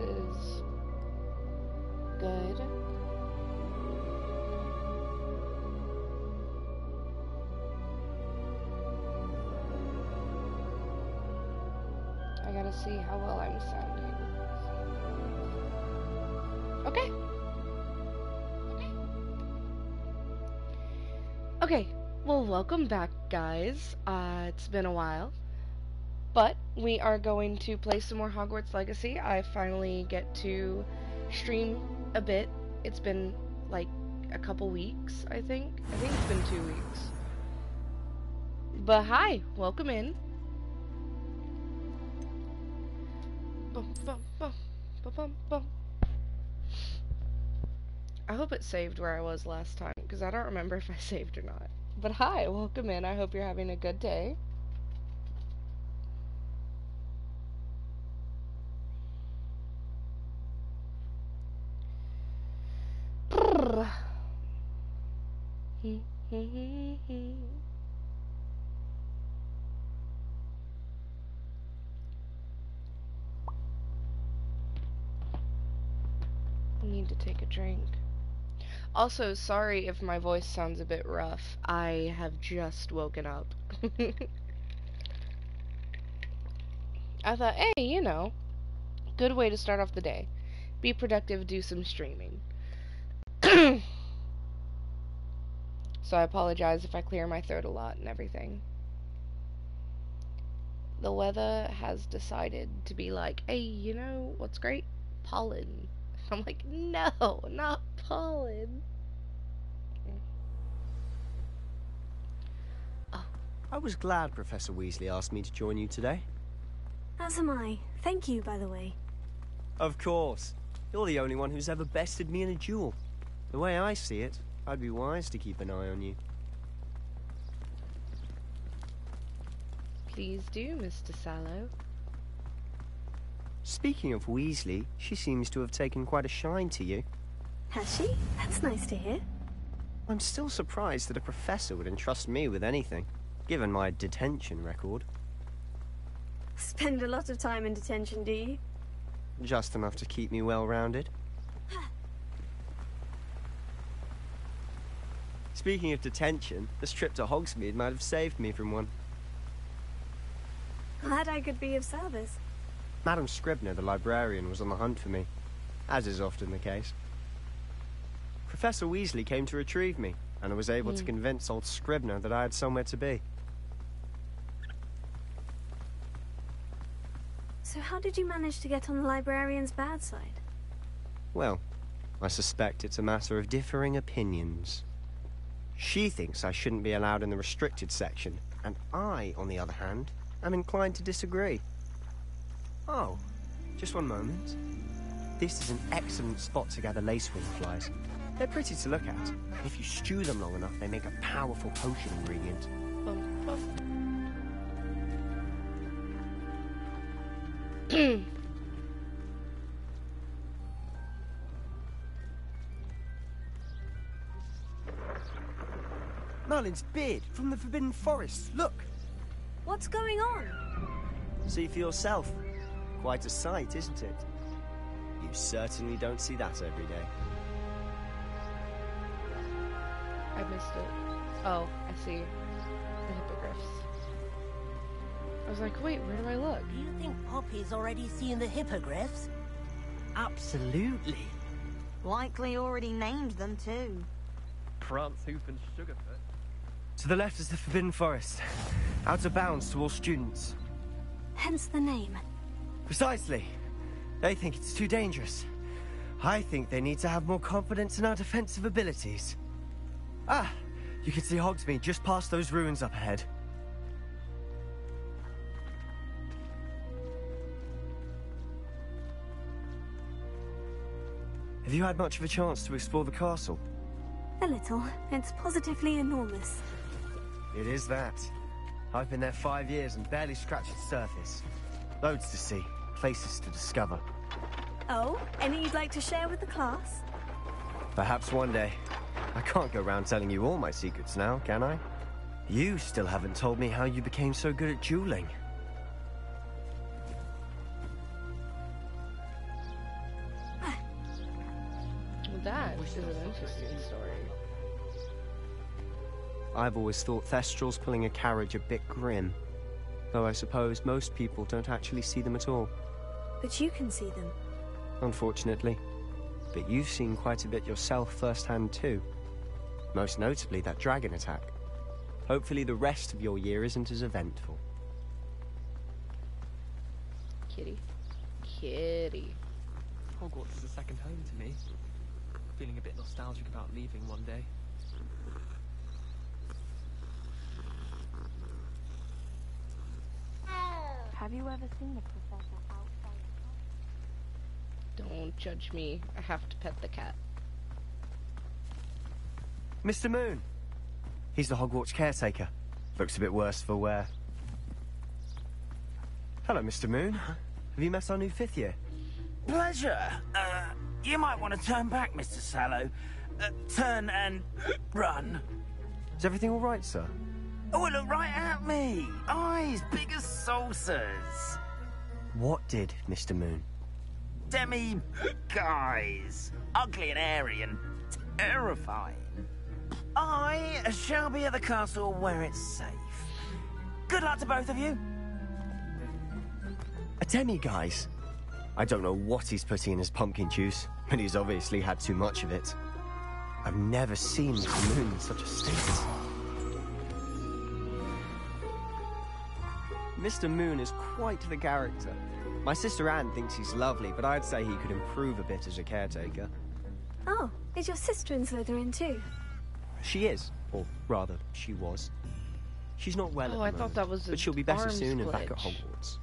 is good. I gotta see how well I'm sounding. Okay. Okay, Okay, well, welcome back, guys. Uh, it's been a while. But we are going to play some more Hogwarts Legacy. I finally get to stream a bit. It's been like a couple weeks, I think. I think it's been two weeks. But hi, welcome in. I hope it saved where I was last time, because I don't remember if I saved or not. But hi, welcome in. I hope you're having a good day. Need to take a drink. Also, sorry if my voice sounds a bit rough. I have just woken up. I thought, hey, you know, good way to start off the day. Be productive, do some streaming. so I apologize if I clear my throat a lot and everything. The weather has decided to be like, hey, you know what's great? Pollen. I'm like, no, not pollen. Oh. I was glad Professor Weasley asked me to join you today. As am I. Thank you, by the way. Of course. You're the only one who's ever bested me in a duel. The way I see it, I'd be wise to keep an eye on you. Please do, Mr. Sallow. Speaking of Weasley, she seems to have taken quite a shine to you. Has she? That's nice to hear. I'm still surprised that a professor would entrust me with anything, given my detention record. Spend a lot of time in detention, do you? Just enough to keep me well-rounded. Speaking of detention, this trip to Hogsmeade might have saved me from one. Glad I could be of service. Madam Scribner, the librarian, was on the hunt for me, as is often the case. Professor Weasley came to retrieve me, and I was able mm. to hmm. convince old Scribner that I had somewhere to be. So how did you manage to get on the librarian's bad side? Well, I suspect it's a matter of differing opinions. She thinks I shouldn't be allowed in the restricted section, and I, on the other hand, am inclined to disagree. Oh, just one moment. This is an excellent spot to gather lacewing flies. They're pretty to look at. And if you stew them long enough, they make a powerful potion ingredient. Merlin's beard from the Forbidden Forest. Look! What's going on? See for yourself. Quite a sight, isn't it? You certainly don't see that every day. I missed it. Oh, I see. The hippogriffs. I was like, wait, where do I look? Do you think Poppy's already seen the hippogriffs? Absolutely. Likely already named them too. Prance, Hoof and Sugarfoot. To the left is the Forbidden Forest. Out of bounds to all students. Hence the name. Precisely. They think it's too dangerous. I think they need to have more confidence in our defensive abilities. Ah, you can see Hogsmeade just past those ruins up ahead. Have you had much of a chance to explore the castle? A little. It's positively enormous. It is that. I've been there five years and barely scratched the surface. Loads to see places to discover. Oh, any you'd like to share with the class? Perhaps one day. I can't go around telling you all my secrets now, can I? You still haven't told me how you became so good at dueling. That is an interesting story. I've always thought Thestrals pulling a carriage a bit grim. Though I suppose most people don't actually see them at all, But you can see them. unfortunately. But you've seen quite a bit yourself firsthand too. Most notably that dragon attack. Hopefully the rest of your year isn't as eventful. Kitty. Kitty. Hogwarts is a second home to me. Feeling a bit nostalgic about leaving one day. Have you ever seen a professor outside? Don't judge me. I have to pet the cat. Mr. Moon! He's the Hogwarts caretaker. Looks a bit worse for wear. Hello, Mr. Moon. Have you met our new fifth year? Pleasure. Uh, you might want to turn back, Mr. Sallow. Uh, turn and run. Is everything all right, sir? Oh, look right at me. Eyes big as saucers. What did, Mr. Moon? Demi guys. Ugly and airy and terrifying. I shall be at the castle where it's safe. Good luck to both of you. A demi-guise? I don't know what he's putting in his pumpkin juice, but he's obviously had too much of it. I've never seen Mr. Moon in such a state. Mr. Moon is quite the character. My sister Anne thinks he's lovely, but I'd say he could improve a bit as a caretaker. Oh, is your sister in Slytherin too? She is, or rather, she was. She's not well Oh, at I the thought moment, that was but she'll be better arms soon and back at. Hogwarts.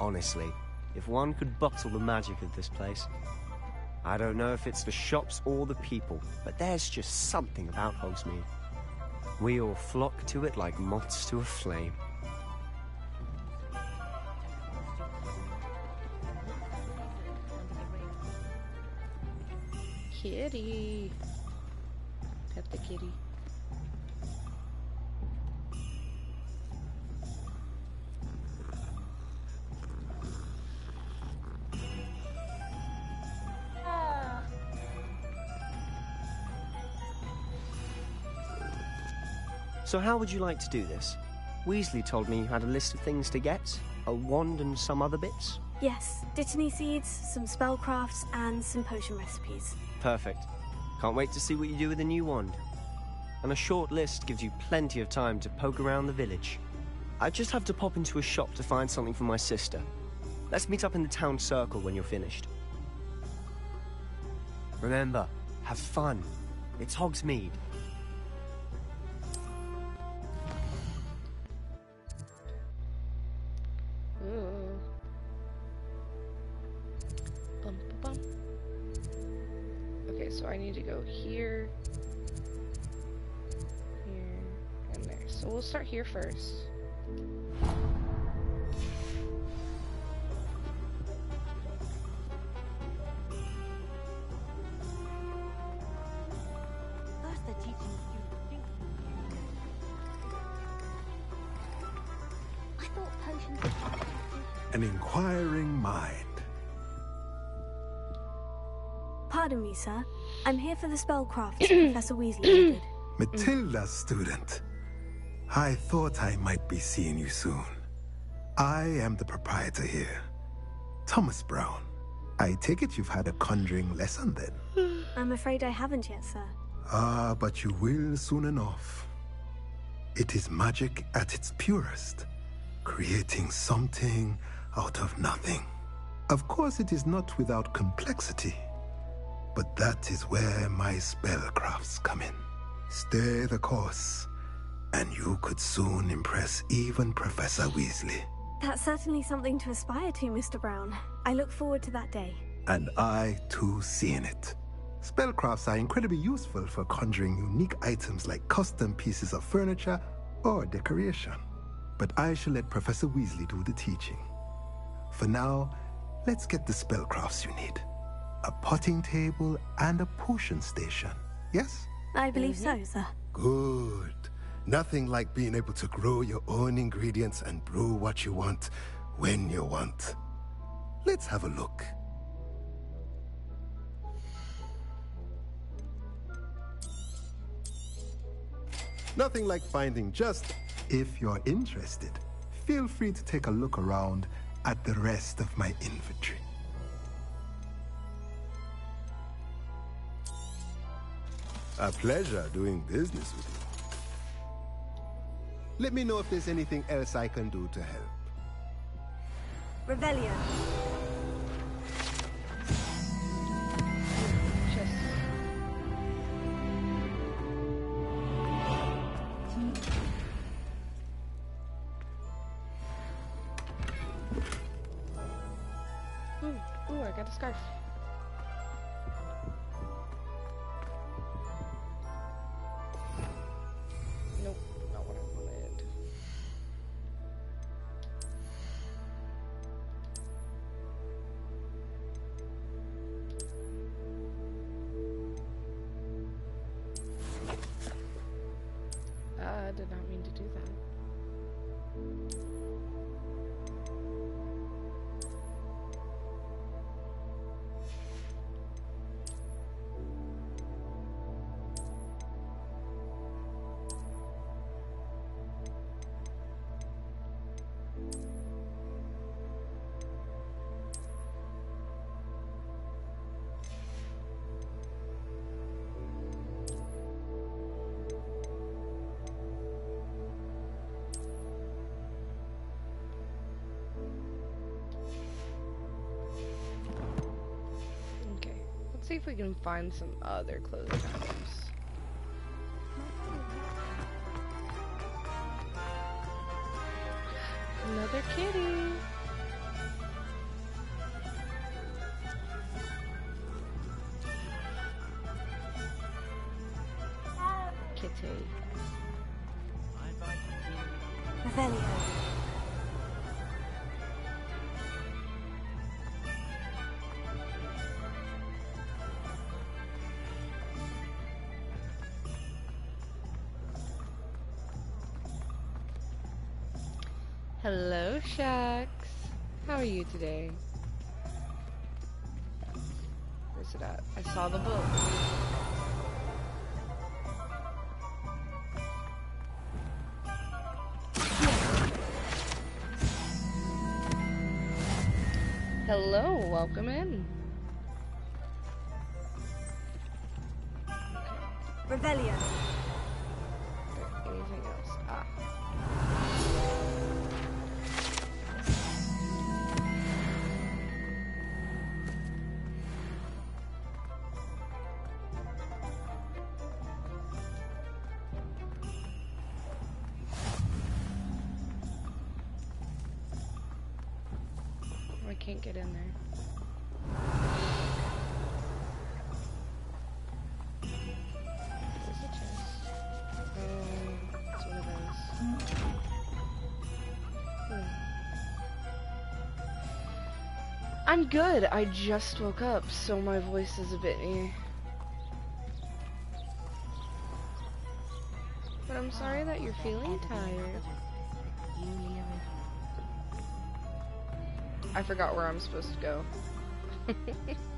Honestly, if one could bottle the magic of this place. I don't know if it's the shops or the people, but there's just something about Hogsmeade. We all flock to it like moths to a flame. Kitty. Pet the kitty. So how would you like to do this? Weasley told me you had a list of things to get, a wand and some other bits. Yes, Dittany seeds, some spellcrafts, and some potion recipes. Perfect. Can't wait to see what you do with the new wand. And a short list gives you plenty of time to poke around the village. I just have to pop into a shop to find something for my sister. Let's meet up in the town circle when you're finished. Remember, have fun. It's Hogsmeade. Okay, so I need to go here, here, and there. So we'll start here first. First they're teaching you to think. I thought potions were An inquiring mind. Pardon me, sir. I'm here for the spellcraft Professor Weasley ordered. Matilda's student. I thought I might be seeing you soon. I am the proprietor here, Thomas Brown. I take it you've had a conjuring lesson then. I'm afraid I haven't yet, sir. Ah, but you will soon enough. It is magic at its purest, creating something out of nothing. Of course, it is not without complexity, but that is where my spellcrafts come in. Stay the course, and you could soon impress even Professor Weasley. That's certainly something to aspire to, Mr. Brown. I look forward to that day. And I too seeing it. Spellcrafts are incredibly useful for conjuring unique items like custom pieces of furniture or decoration. But I shall let Professor Weasley do the teaching. For now, let's get the spellcrafts you need. A potting table and a potion station. Yes? I believe so, mm-hmm. sir. Good. Nothing like being able to grow your own ingredients and brew what you want when you want. Let's have a look. Nothing like finding just if you're interested. Feel free to take a look around at the rest of my inventory. A pleasure doing business with you. Let me know if there's anything else I can do to help. Revelio. Can find some other clothing Shax. How are you today? Where's it at? I saw the book. Hello, welcome in. Those. Hmm. I'm good. I just woke up, so my voice is a bit eh. But I'm sorry that you're feeling tired. I forgot where I'm supposed to go.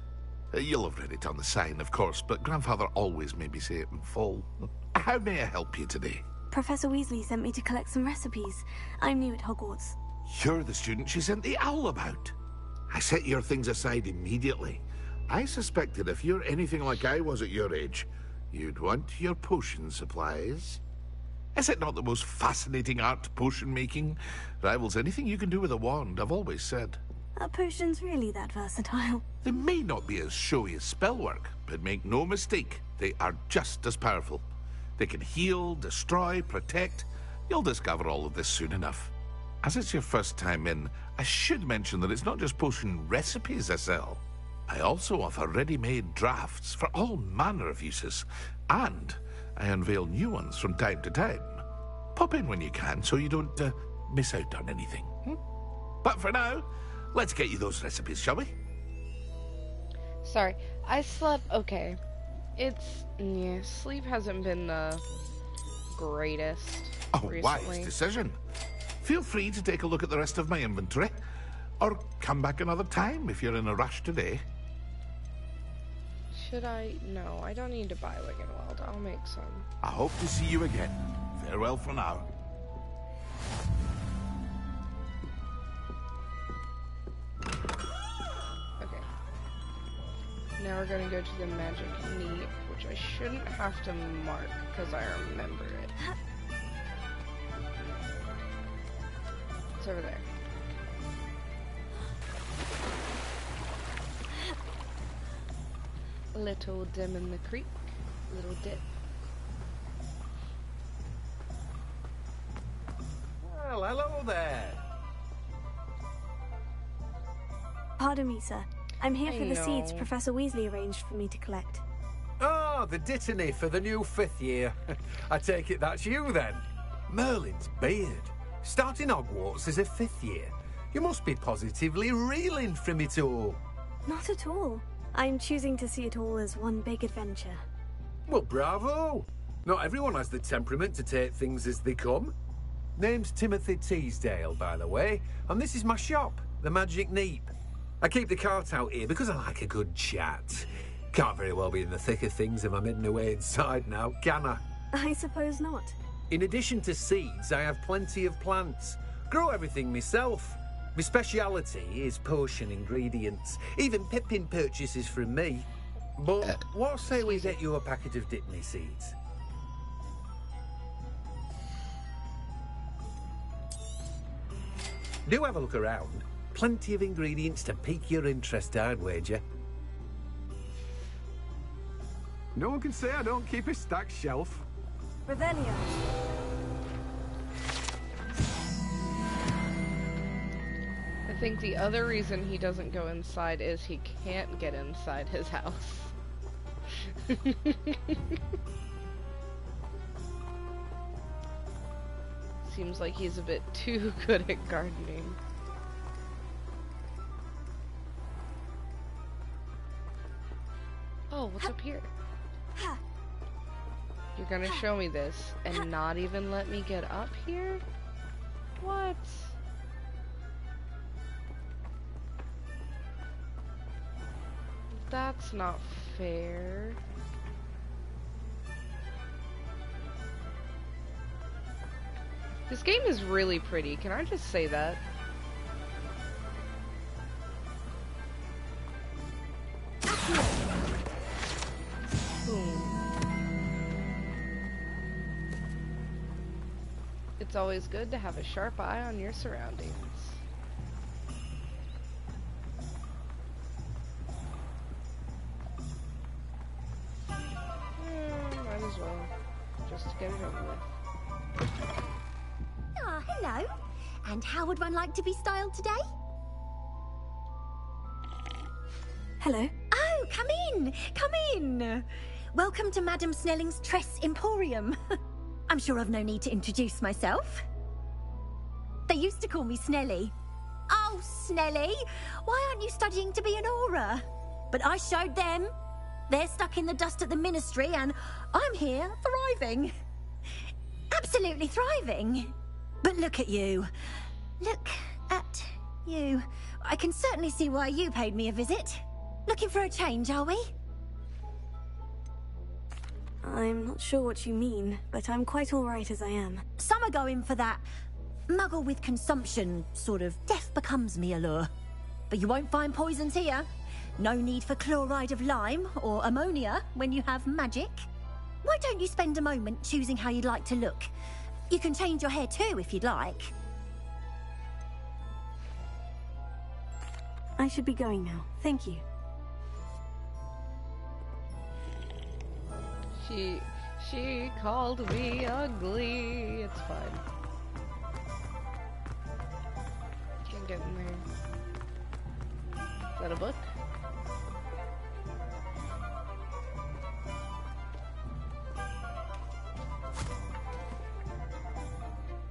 Uh, You'll have read it on the sign, of course, but Grandfather always made me say it in full. How may I help you today? Professor Weasley sent me to collect some recipes. I'm new at Hogwarts. You're the student she sent the owl about. I set your things aside immediately. I suspected if you're anything like I was at your age, you'd want your potion supplies. Is it not the most fascinating art, potion making? Rivals anything you can do with a wand, I've always said. Are potions really that versatile? They may not be as showy as spellwork, but make no mistake, they are just as powerful. They can heal, destroy, protect. You'll discover all of this soon enough. As it's your first time in, I should mention that it's not just potion recipes I sell. I also offer ready-made drafts for all manner of uses, and I unveil new ones from time to time. Pop in when you can so you don't uh, miss out on anything. hmm? But for now, let's get you those recipes, shall we? Sorry, I slept okay. It's yeah, sleep hasn't been the greatest Oh, wise decision. Feel free to take a look at the rest of my inventory, or come back another time if you're in a rush today. Should I? No, I don't need to buy Wiggenweld. I'll make some. I hope to see you again. Farewell for now. Okay. Now we're gonna go to the Magic Neep, which I shouldn't have to mark because I remember it. It's over there. Little dim in the creek, little dip. Well, hello there. Pardon me, sir. I'm here I for the seeds. Professor Weasley arranged for me to collect. Oh, the Dittany for the new fifth year. I take it that's you then. Merlin's beard. Starting Hogwarts as a fifth year. You must be positively reeling from it all. Not at all. I'm choosing to see it all as one big adventure. Well, bravo. Not everyone has the temperament to take things as they come. Name's Timothy Teasdale, by the way, and this is my shop, the Magic Neep. I keep the cart out here because I like a good chat. Can't very well be in the thick of things if I'm hidden away inside now, can I? I suppose not. In addition to seeds, I have plenty of plants. Grow everything myself. My speciality is potion ingredients. Even Pippin purchases from me. But uh, what say we get you a packet of Dittany seeds? Do have a look around. Plenty of ingredients to pique your interest, I'd wager. No one can say I don't keep a stacked shelf. Revelio. I think the other reason he doesn't go inside is he can't get inside his house. Seems like he's a bit too good at gardening. Oh, what's up here? You're gonna show me this and not even let me get up here? What? That's not fair. This game is really pretty, can I just say that? It's always good to have a sharp eye on your surroundings. Hmm, might as well. Just to get it over with. Ah, hello. And how would one like to be styled today? Hello. Oh, come in, come in. Welcome to Madame Snelling's Tress Emporium. I'm sure I've no need to introduce myself. They used to call me Snelly. Oh, Snelly, why aren't you studying to be an Auror? But I showed them. They're stuck in the dust at the ministry, and I'm here thriving. Absolutely thriving. But look at you. Look at you. I can certainly see why you paid me a visit. Looking for a change, are we? I'm not sure what you mean, but I'm quite alright as I am. Some are going for that muggle with consumption, sort of death becomes me allure. But you won't find poisons here. No need for chloride of lime or ammonia when you have magic. Why don't you spend a moment choosing how you'd like to look? You can change your hair too if you'd like. I should be going now. Thank you. She she called me ugly. It's fine. Can't get in there. Is that a book?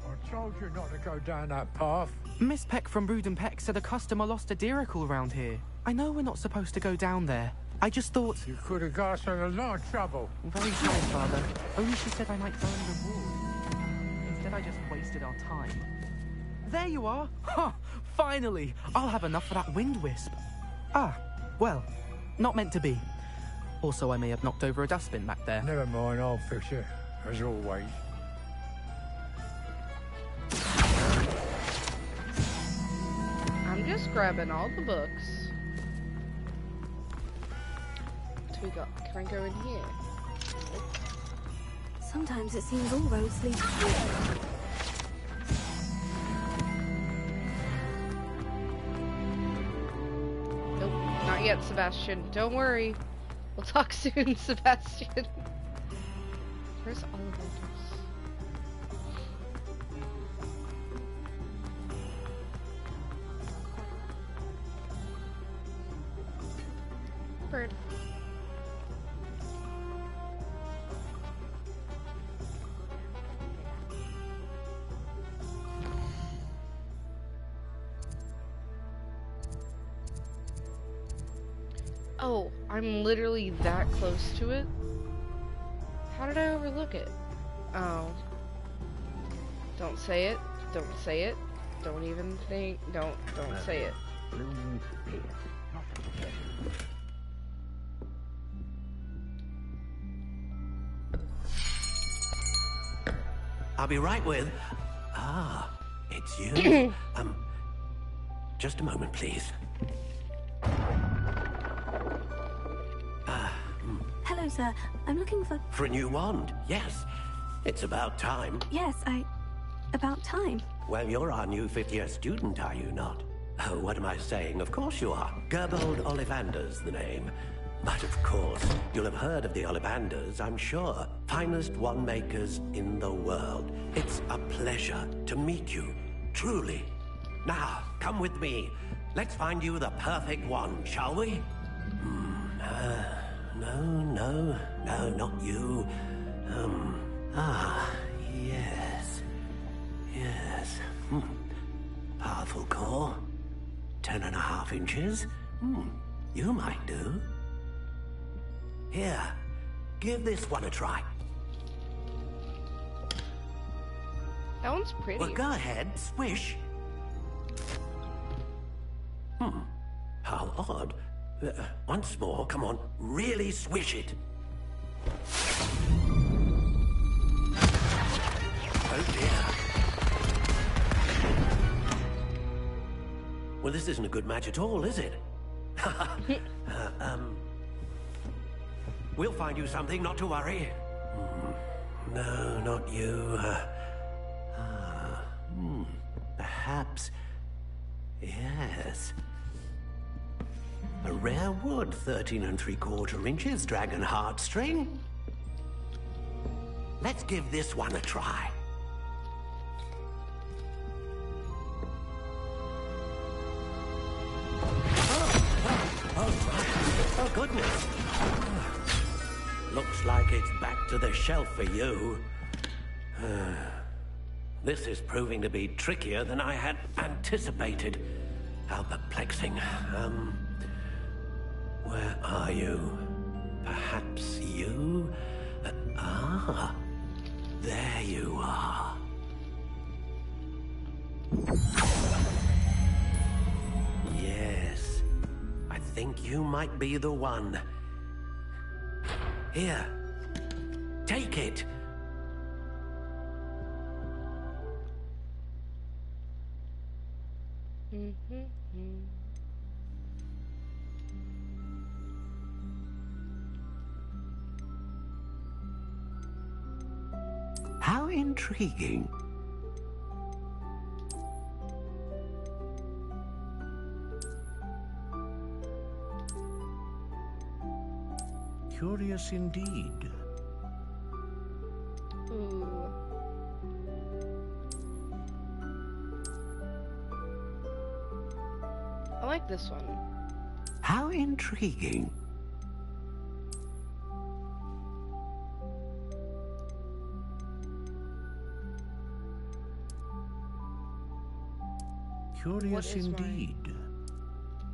I told you not to go down that path. Miss Peck from Bruden Peck said a customer lost a diracle around here. I know we're not supposed to go down there. I just thought... You could have got us in a lot of trouble. Very sorry, Father. Only she said I might burn the wood. Instead, I just wasted our time. There you are! Ha! Finally! I'll have enough for that wind wisp. Ah, well, not meant to be. Also, I may have knocked over a dustbin back there. Never mind, I'll fix it. As always. I'm just grabbing all the books. We got? Can I go in here? Sometimes it seems all roads lead to here. Nope, not yet, Sebastian. Don't worry. We'll talk soon, Sebastian. Where's Ollivanders? Bird. I'm literally that close to it? How did I overlook it? Oh. Don't say it. Don't say it. Don't even think. Don't, don't say it. I'll be right with. Ah, it's you. um, just a moment, please. Hello, sir. I'm looking for. For a new wand, yes. It's about time. Yes, I. About time. Well, you're our new fifth year student, are you not? Oh, what am I saying? Of course you are. Gerbold Ollivander's the name. But of course, you'll have heard of the Ollivanders, I'm sure. Finest wand makers in the world. It's a pleasure to meet you, truly. Now, come with me. Let's find you the perfect one, shall we? Hmm, uh, no, no, no, not you. Um, ah, yes. Yes. Hmm. Powerful core. Ten and a half inches. Hmm. You might do. Here, give this one a try. That one's pretty. Well, go ahead, swish. Hmm. How odd. Uh, once more, come on, really swish it. Oh dear. Well, this isn't a good match at all, is it? uh, um, we'll find you something, not to worry. Hmm. No, not you. Uh, ah, hmm. Perhaps. Yes. A rare wood, 13 and three quarter inches, dragon heartstring. Let's give this one a try. Oh, oh, oh goodness. Looks like it's back to the shelf for you. This is proving to be trickier than I had anticipated. How perplexing. Um, where are you? Perhaps you? Uh, ah, there you are. Yes, I think you might be the one. Here, take it. Mm-hmm. Intriguing. Curious indeed. Ooh. I like this one. How intriguing. Curious is my-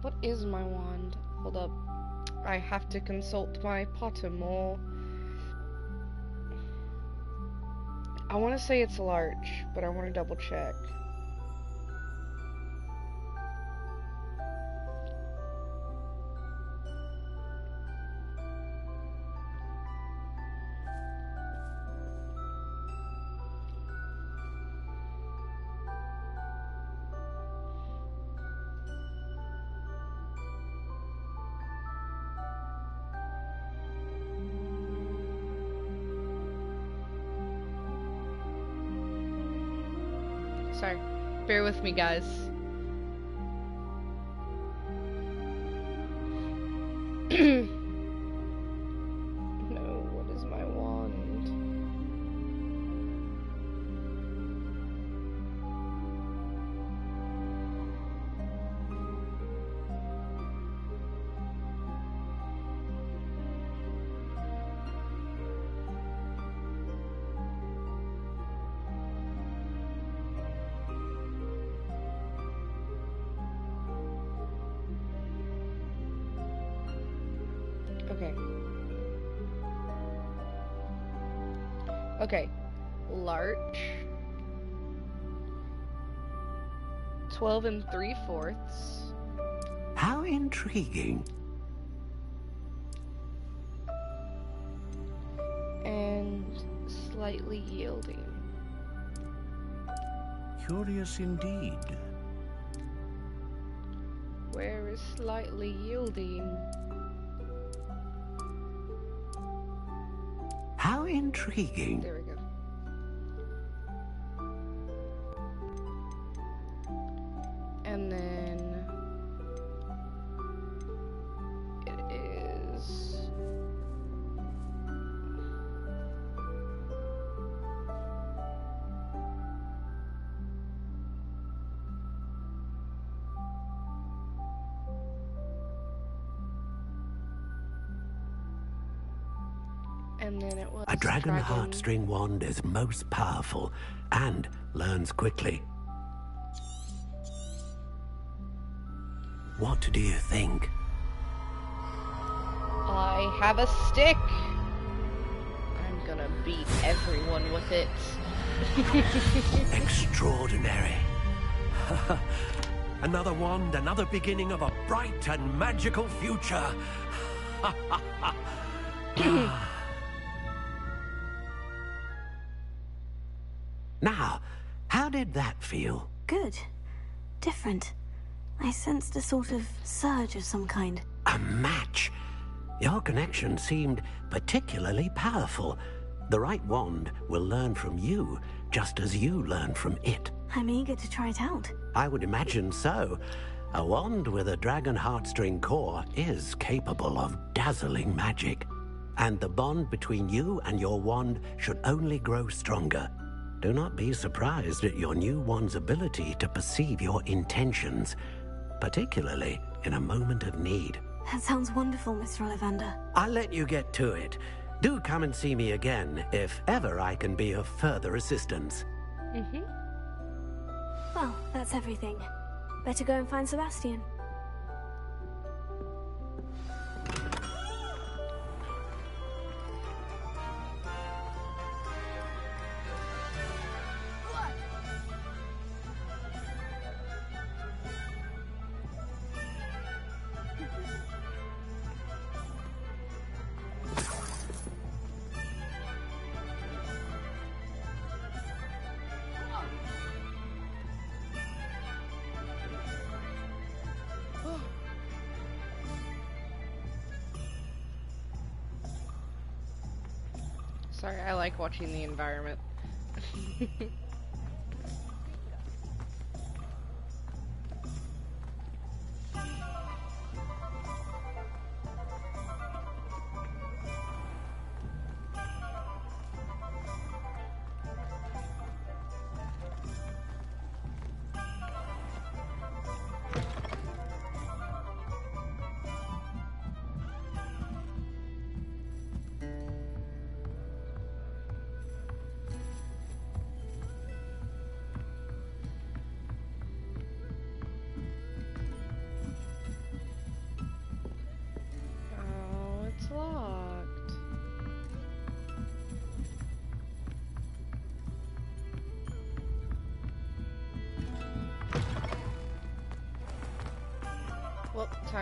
What is my wand? Hold up. I have to consult my Pottermore. I want to say it's large, but I want to double check. Me, guys. 12 and 3 fourths. How intriguing. And slightly yielding. Curious indeed. Where is slightly yielding? How intriguing. There it was dragon heartstring wand is most powerful and learns quickly. What do you think? I have a stick. I'm gonna beat everyone with it. Extraordinary. another wand, another beginning of a bright and magical future. that feel? Good. Different. I sensed a sort of surge of some kind. A match. Your connection seemed particularly powerful. The right wand will learn from you, just as you learn from it. I'm eager to try it out. I would imagine so. A wand with a dragon heartstring core is capable of dazzling magic. And the bond between you and your wand should only grow stronger. Do not be surprised at your new one's ability to perceive your intentions, particularly in a moment of need. That sounds wonderful, Mr. Ollivander. I'll let you get to it. Do come and see me again if ever I can be of further assistance. Mm-hmm. Well, that's everything. Better go and find Sebastian. Watching the environment.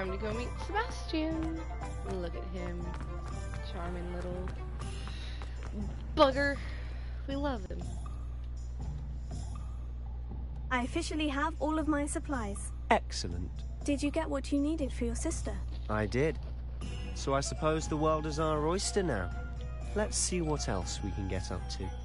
time to go meet Sebastian. Look at him. Charming little bugger. We love him. I officially have all of my supplies. Excellent. Did you get what you needed for your sister? I did. So I suppose the world is our oyster now. Let's see what else we can get up to.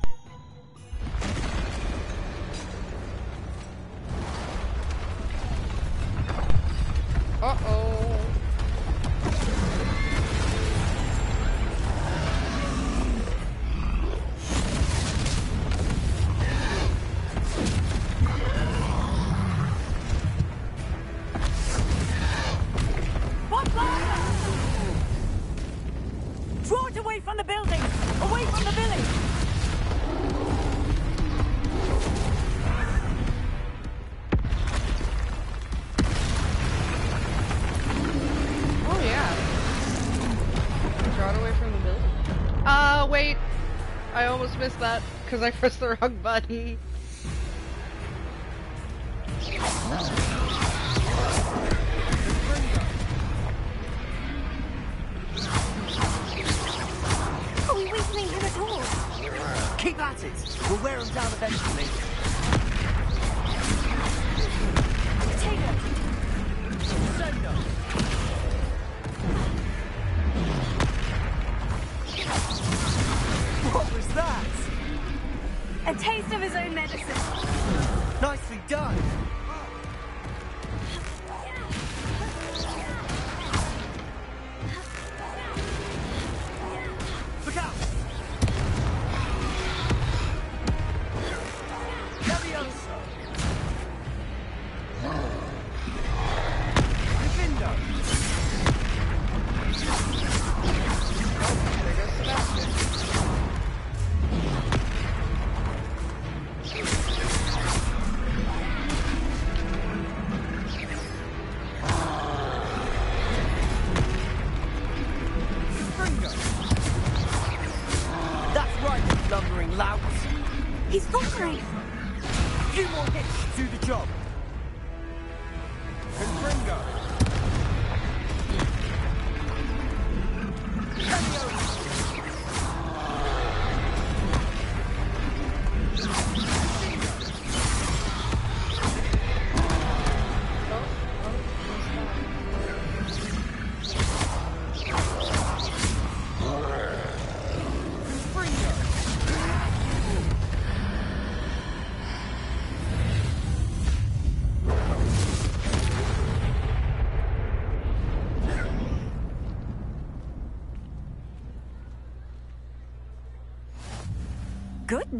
Because I pressed the wrong button.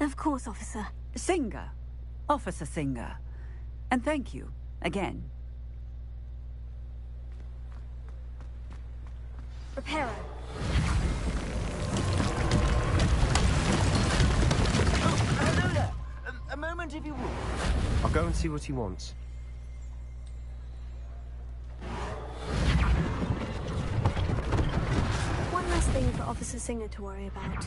Of course, officer. Singer. Officer Singer. And thank you, again. Reparo. Hello there. A, a moment, if you will. I'll go and see what he wants. One last thing for Officer Singer to worry about.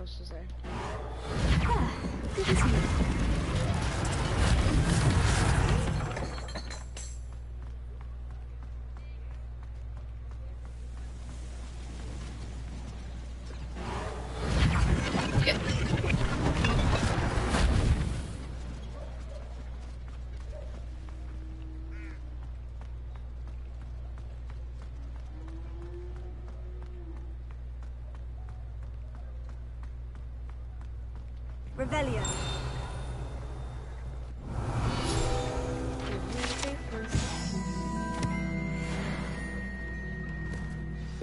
What else ah, is there?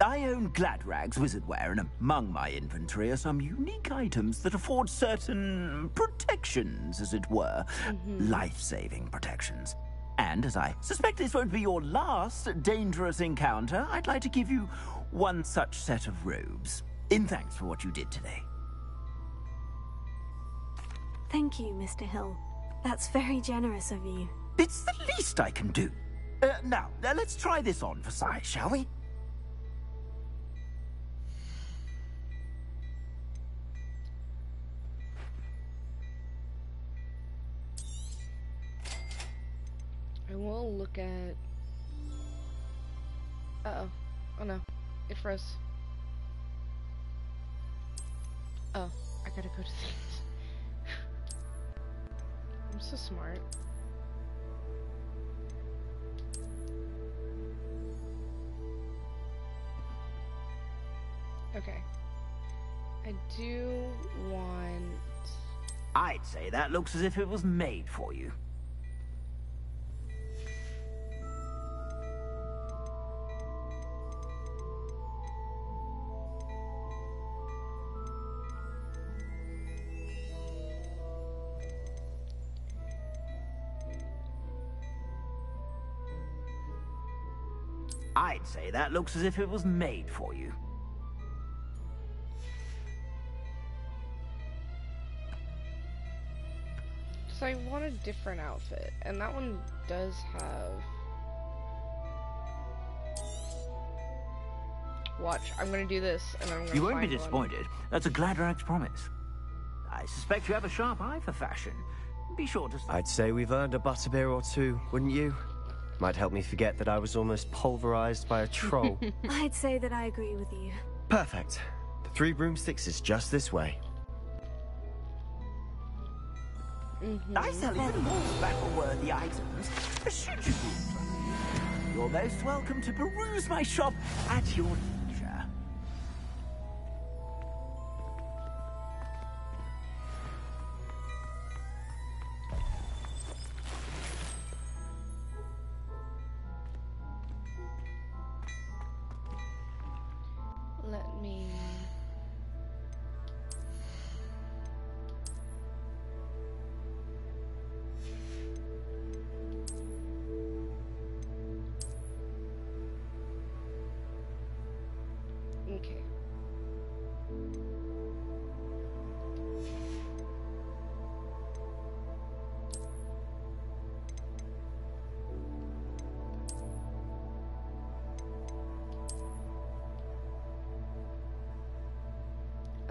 I own Gladrags Wizardwear, and among my inventory are some unique items that afford certain protections, as it were. Life-saving protections. And as I suspect this won't be your last dangerous encounter, I'd like to give you one such set of robes. In thanks for what you did today. Thank you, Mr. Hill. That's very generous of you. It's the least I can do. Uh, now, uh, let's try this on for size, shall we? I will look at. Uh oh. Oh no. It froze. Oh, I gotta go to things. I'm so smart. Okay. I do want. I'd say that looks as if it was made for you. I'd that looks as if it was made for you. So I want a different outfit, and that one does have. Watch, I'm gonna do this, and I'm gonna. You won't be find one. disappointed. That's a Gladrag's promise. I suspect you have a sharp eye for fashion. Be sure to... I'd say we've earned a butterbeer or two, wouldn't you? Might help me forget that I was almost pulverized by a troll. I'd say that I agree with you. Perfect. The Three Broomsticks is just this way. Mm-hmm. I sell even more battle-worthy items. Should you be? You're most welcome to peruse my shop at your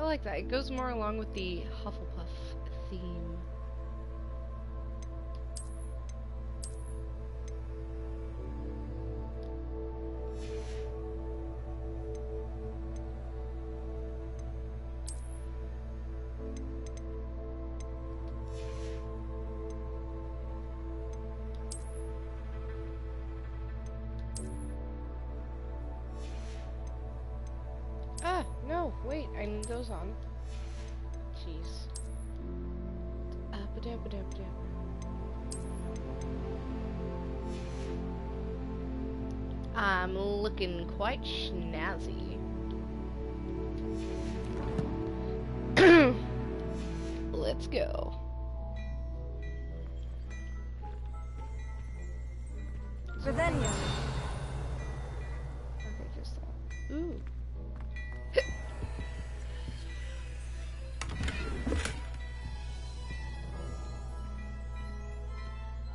like that. It goes more along with the Hufflepuff theme. Quite snazzy. Let's go. Revelio. Okay, just that. Ooh.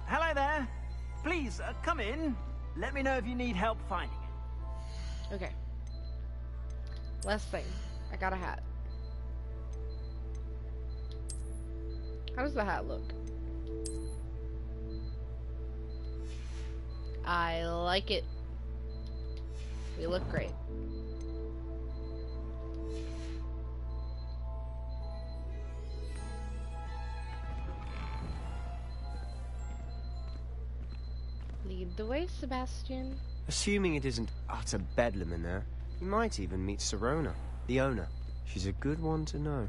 Hello there. Please, uh, come in. Let me know if you need help finding Last thing. I got a hat. How does the hat look? I like it. We look great. Lead the way, Sebastian. Assuming it isn't utter bedlam in there, you might even meet Sirona, the owner. She's a good one to know.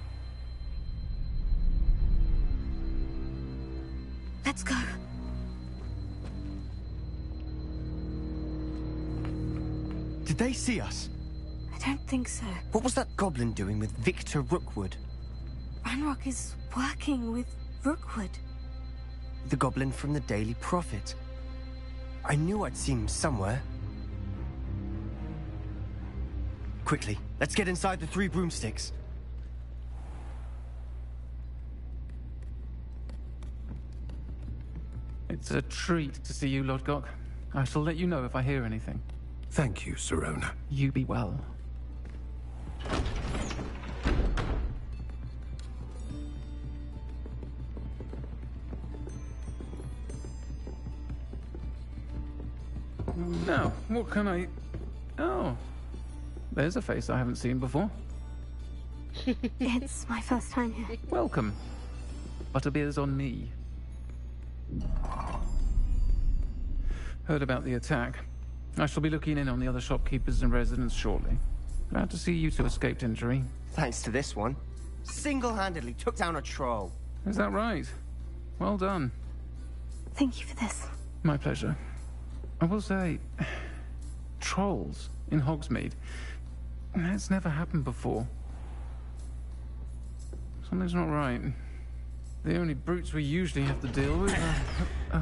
They see us? I don't think so. What was that goblin doing with Victor Rookwood? Ranrock is working with Rookwood. The goblin from the Daily Prophet. I knew I'd seen him somewhere. Quickly, let's get inside the three broomsticks. It's a treat to see you, Lodgok. I shall let you know if I hear anything. Thank you, Sirona. You be well. Now, what can I... Oh, there's a face I haven't seen before. it's my first time here. Welcome. Butterbeer's on me. Heard about the attack. I shall be looking in on the other shopkeepers and residents shortly. Glad to see you two escaped injury. Thanks to this one. Single-handedly took down a troll. Is that right? Well done. Thank you for this. My pleasure. I will say, trolls in Hogsmeade. That's never happened before. Something's not right. The only brutes we usually have to deal with are... Uh,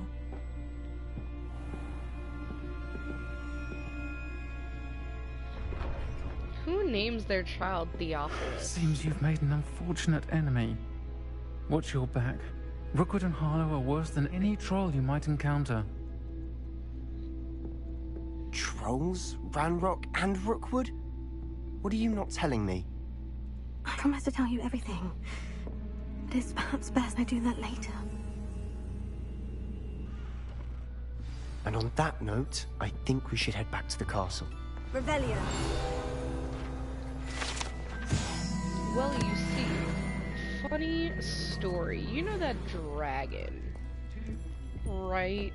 Names their child Theophilus? Seems you've made an unfortunate enemy. Watch your back. Rookwood and Harlow are worse than any troll you might encounter. Trolls? Ranrock and Rookwood? What are you not telling me? I promise to tell you everything. But it's perhaps best I do that later. And on that note, I think we should head back to the castle. Revelio. Well, you see, funny story. You know that dragon, right?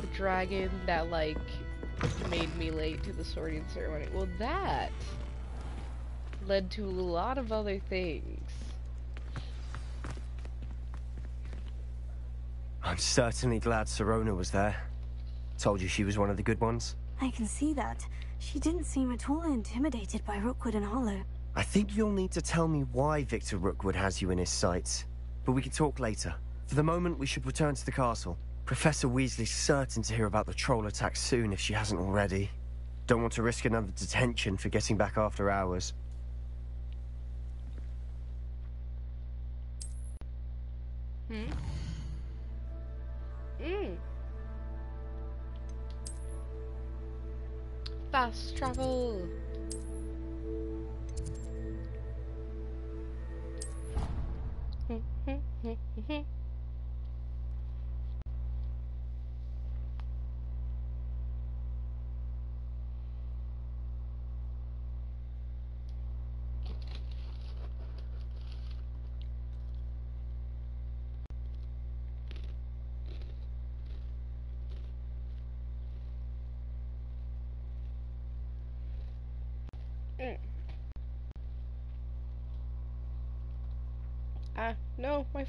The dragon that, like, made me late to the sorting ceremony. Well, that led to a lot of other things. I'm certainly glad Sirona was there. Told you she was one of the good ones. I can see that. She didn't seem at all intimidated by Rookwood and Harlow. I think you'll need to tell me why Victor Rookwood has you in his sights. But we can talk later. For the moment, we should return to the castle. Professor Weasley's certain to hear about the troll attack soon if she hasn't already. Don't want to risk another detention for getting back after hours. Hmm? Mm. Fast travel. Mm. Ah,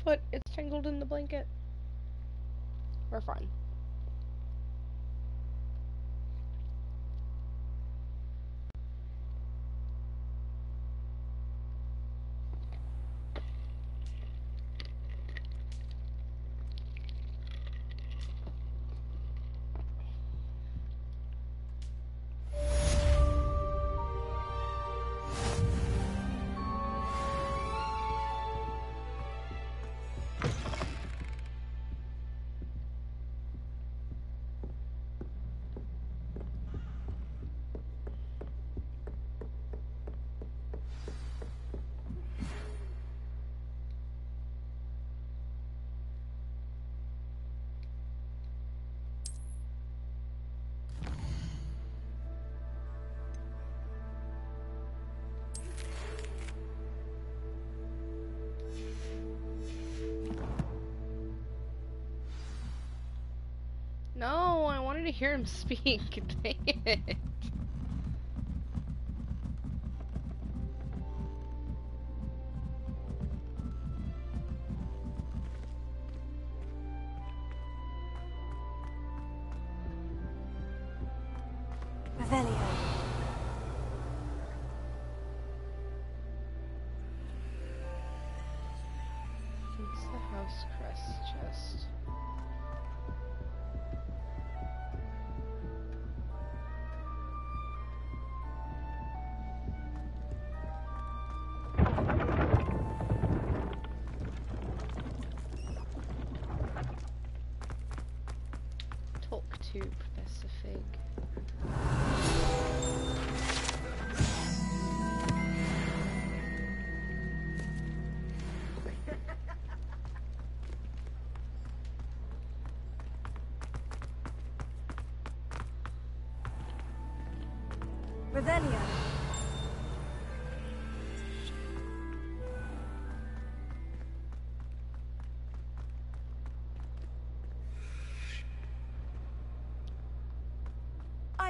foot. It's tangled in the blanket. We're fine. Wanted to hear him speak. Dang it.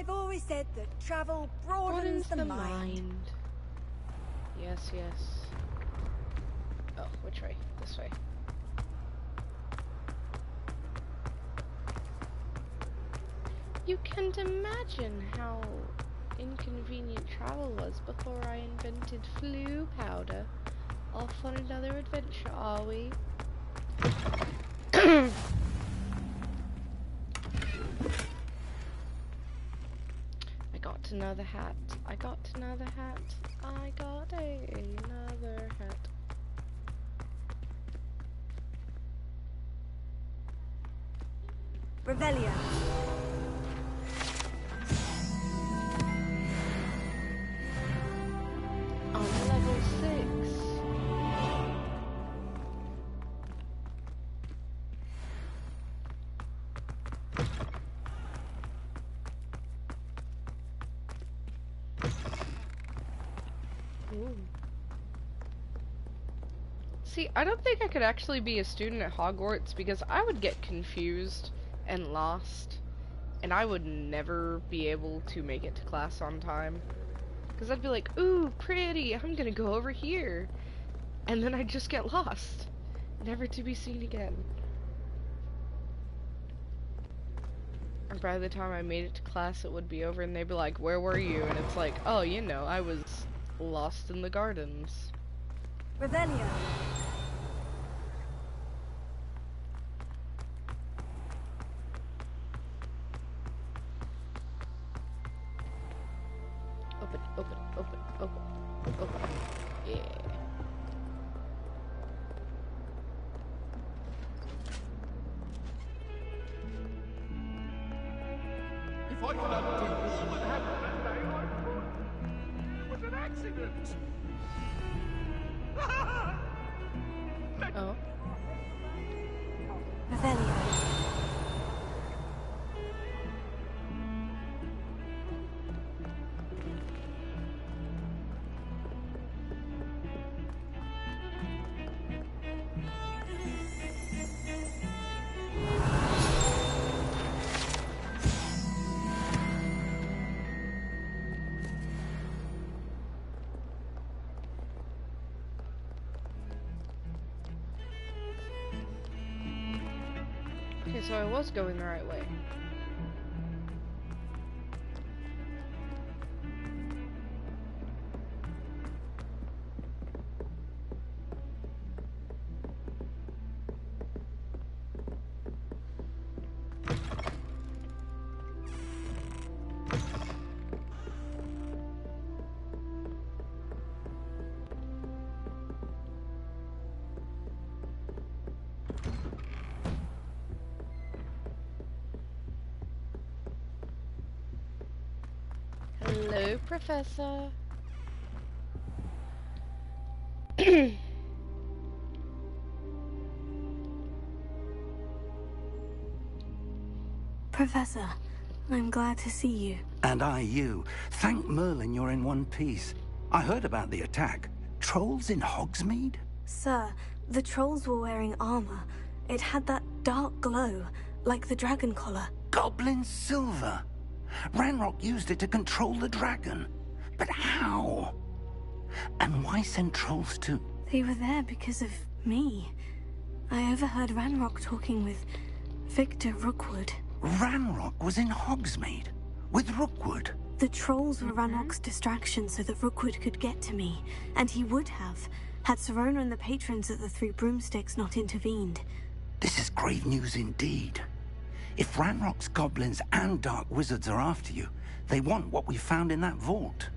I've always said that travel broadens, Broadens the, the mind. mind. Yes, yes. Oh, which way? This way. You can't imagine how inconvenient travel was before I invented Floo powder. Off on another adventure, are we? I got another hat. I got another hat. I got a another hat. Revelio. See, I don't think I could actually be a student at Hogwarts because I would get confused and lost, and I would never be able to make it to class on time. Because I'd be like, ooh, pretty, I'm gonna go over here. And then I'd just get lost, never to be seen again. Or by the time I made it to class, it would be over, and they'd be like, where were you? And it's like, oh, you know, I was lost in the gardens. Revelio. Was going the right way. Professor. Professor, I'm glad to see you. And I you. Thank Merlin you're in one piece. I heard about the attack. Trolls in Hogsmeade? Sir, the trolls were wearing armor. It had that dark glow, like the dragon collar. Goblin silver. Ranrock used it to control the dragon. But how? And why send trolls to... They were there because of me. I overheard Ranrock talking with Victor Rookwood. Ranrock was in Hogsmeade with Rookwood. The trolls were mm-hmm. Ranrock's distraction so that Rookwood could get to me, and he would have, had Sirona and the patrons at the Three Broomsticks not intervened. This is grave news indeed. If Ranrock's goblins and dark wizards are after you, they want what we found in that vault.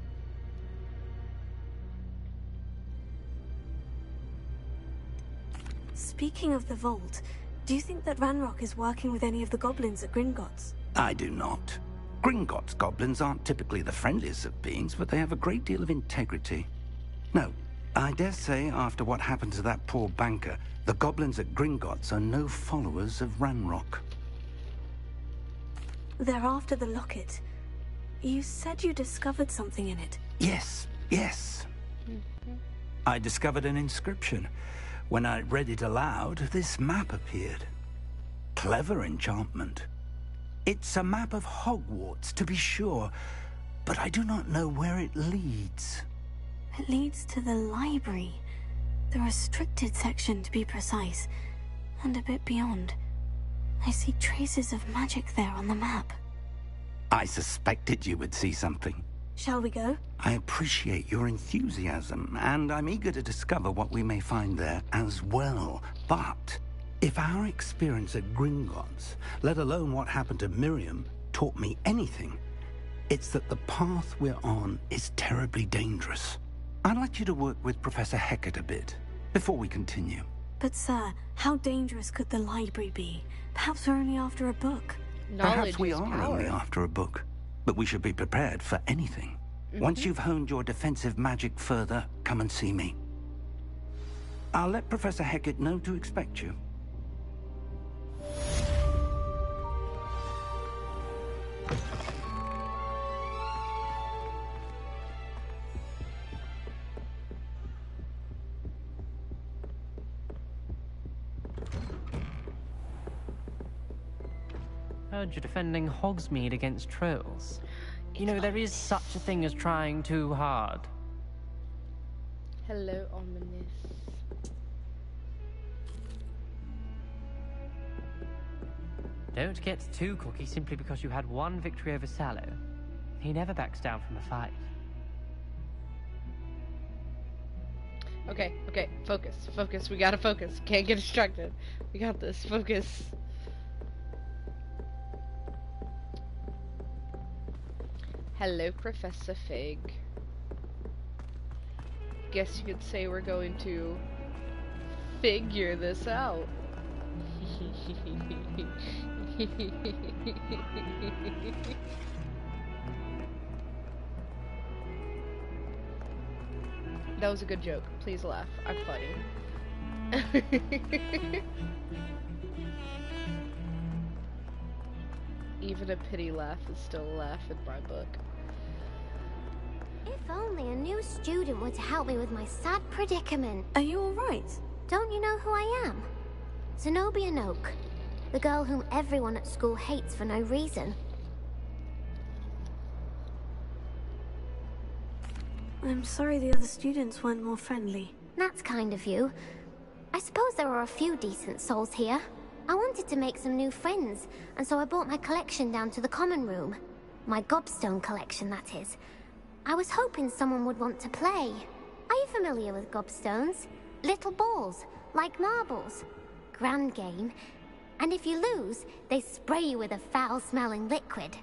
Speaking of the vault, do you think that Ranrock is working with any of the goblins at Gringotts? I do not. Gringotts goblins aren't typically the friendliest of beings, but they have a great deal of integrity. No, I dare say after what happened to that poor banker, the goblins at Gringotts are no followers of Ranrock. They're after the locket. You said you discovered something in it. Yes, yes. Mm-hmm. I discovered an inscription. When I read it aloud, this map appeared. Clever enchantment. It's a map of Hogwarts, to be sure, but I do not know where it leads. It leads to the library. The restricted section, to be precise. And a bit beyond. I see traces of magic there on the map. I suspected you would see something. Shall we go? I appreciate your enthusiasm, and I'm eager to discover what we may find there as well. But if our experience at Gringotts, let alone what happened to Miriam, taught me anything, it's that the path we're on is terribly dangerous. I'd like you to work with Professor Hecat a bit before we continue. But, sir, how dangerous could the library be? Perhaps we're only after a book. Perhaps we are only after a book, but we should be prepared for anything. Mm-hmm. Once you've honed your defensive magic further, come and see me. I'll let Professor Hecat know to expect you. Heard you're defending Hogsmeade against trolls. You know, there is such a thing as trying too hard. Hello, Ominis. Don't get too cocky simply because you had one victory over Sallow. He never backs down from a fight. Okay, okay, focus, focus. We gotta focus. Can't get distracted. We got this. Focus. Hello, Professor Fig. Guess you could say we're going to figure this out. that was a good joke. Please laugh. I'm funny. Even a pity laugh is still a laugh in my book. If only a new student were to help me with my sad predicament. Are you alright? Don't you know who I am? Zenobia Noak, the girl whom everyone at school hates for no reason. I'm sorry the other students weren't more friendly. That's kind of you. I suppose there are a few decent souls here. I wanted to make some new friends, and so I brought my collection down to the common room. My gobstone collection, that is. I was hoping someone would want to play. Are you familiar with gobstones? Little balls, like marbles. Grand game. And if you lose, they spray you with a foul-smelling liquid.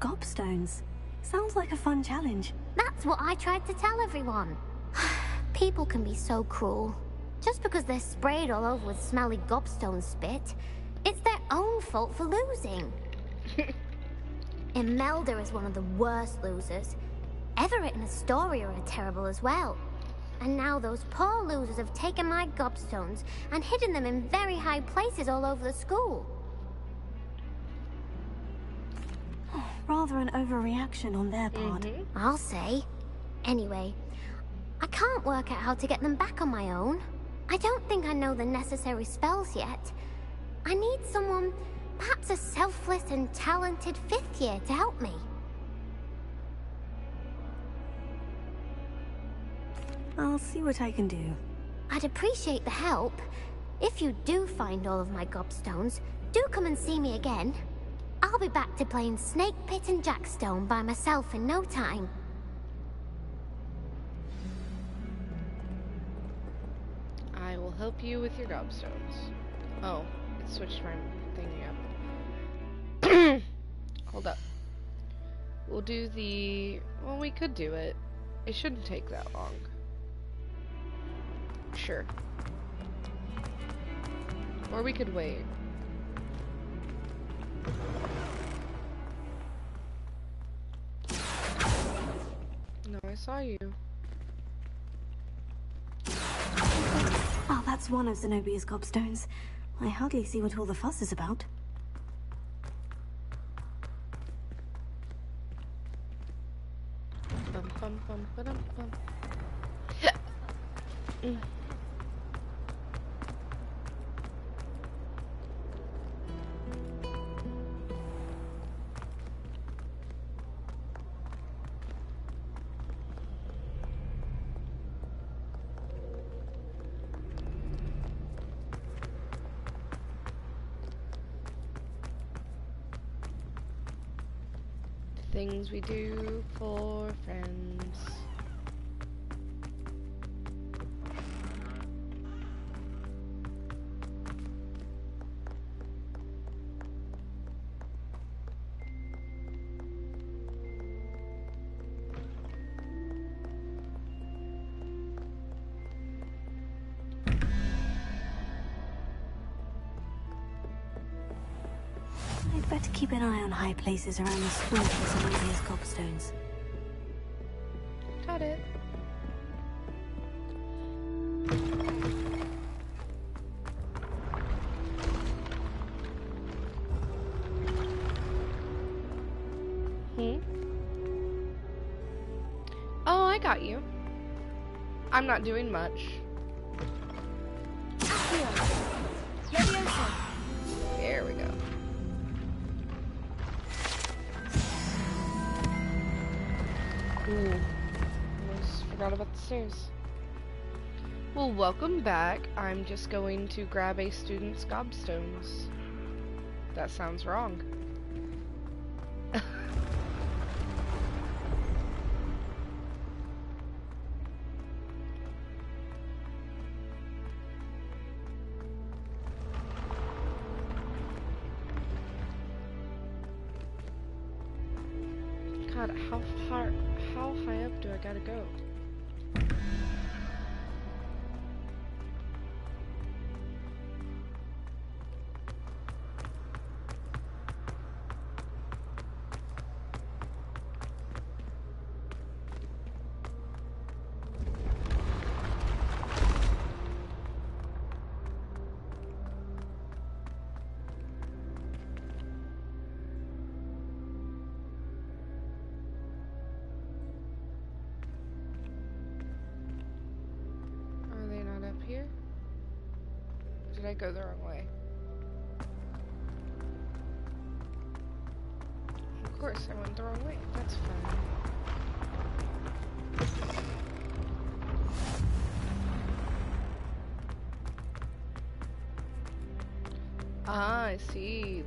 Gobstones. Sounds like a fun challenge. That's what I tried to tell everyone. People can be so cruel. Just because they're sprayed all over with smelly gobstone spit, it's their own fault for losing. Imelda is one of the worst losers. Everett and Astoria are terrible as well. And now those poor losers have taken my gobstones and hidden them in very high places all over the school. Rather an overreaction on their part. Mm-hmm. I'll say. Anyway, I can't work out how to get them back on my own. I don't think I know the necessary spells yet. I need someone, perhaps a selfless and talented fifth year to help me. I'll see what I can do. I'd appreciate the help. If you do find all of my gobstones, do come and see me again. I'll be back to playing Snake Pit and Jackstone by myself in no time. I will help you with your gobstones. Oh, it switched my thingy up. Hold up. We'll do the... Well, we could do it. It shouldn't take that long. Sure. Or we could wait. No, I saw you. That's one of Zenobia's gobstones. I hardly see what all the fuss is about. Bum, bum, bum, we do for places around the school for Zenobia's gobstones. Got it. Hmm? Oh, I got you. I'm not doing much. Forgot about the stairs. Well, welcome back. I'm just going to grab a student's gobstones. That sounds wrong.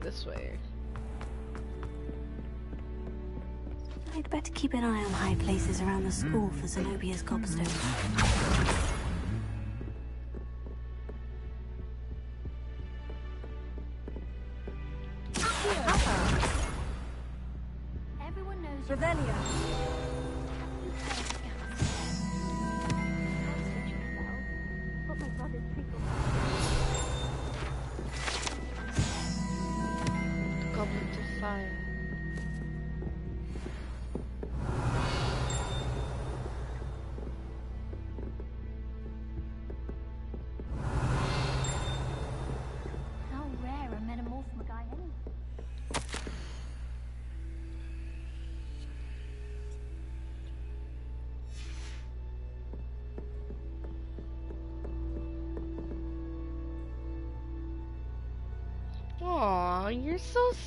This way. I'd better keep an eye on high places around the school for Zenobia's gobstone.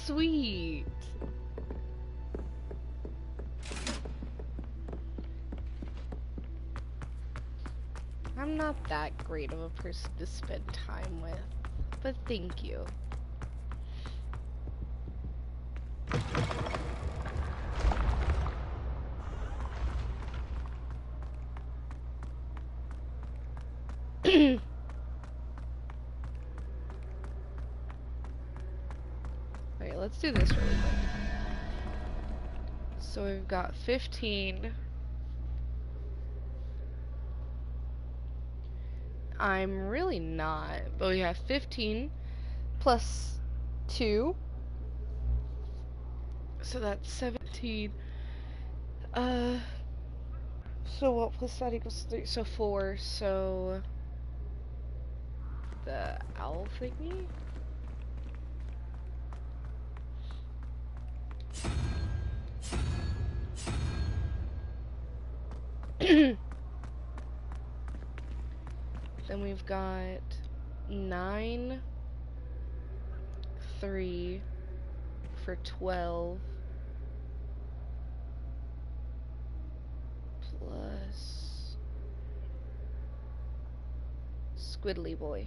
Sweet. I'm not that great of a person to spend time with, but thank you. Okay, let's do this really quick. So we've got 15. I'm really not, but we have 15 plus 2. So that's 17. Uh, so what plus that equals 3? So 4, so the owl thingy? then we've got nine, three for twelve, plus Squiddly Boy.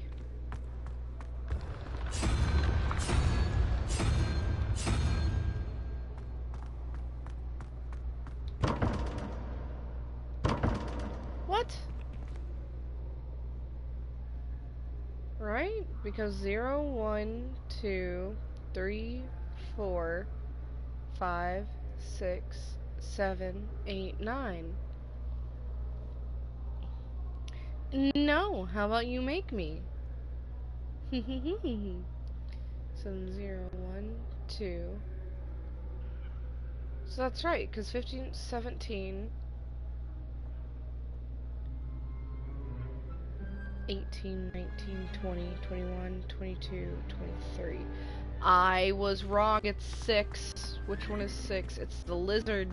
Because zero, one, two, three, four, five, six, seven, eight, nine. No, how about you make me? Seven, zero, one, two. So that's right, because 15, 17, 18, 19, 20, 21, 22, 23. I was wrong. It's six. Which one is six? It's the lizard.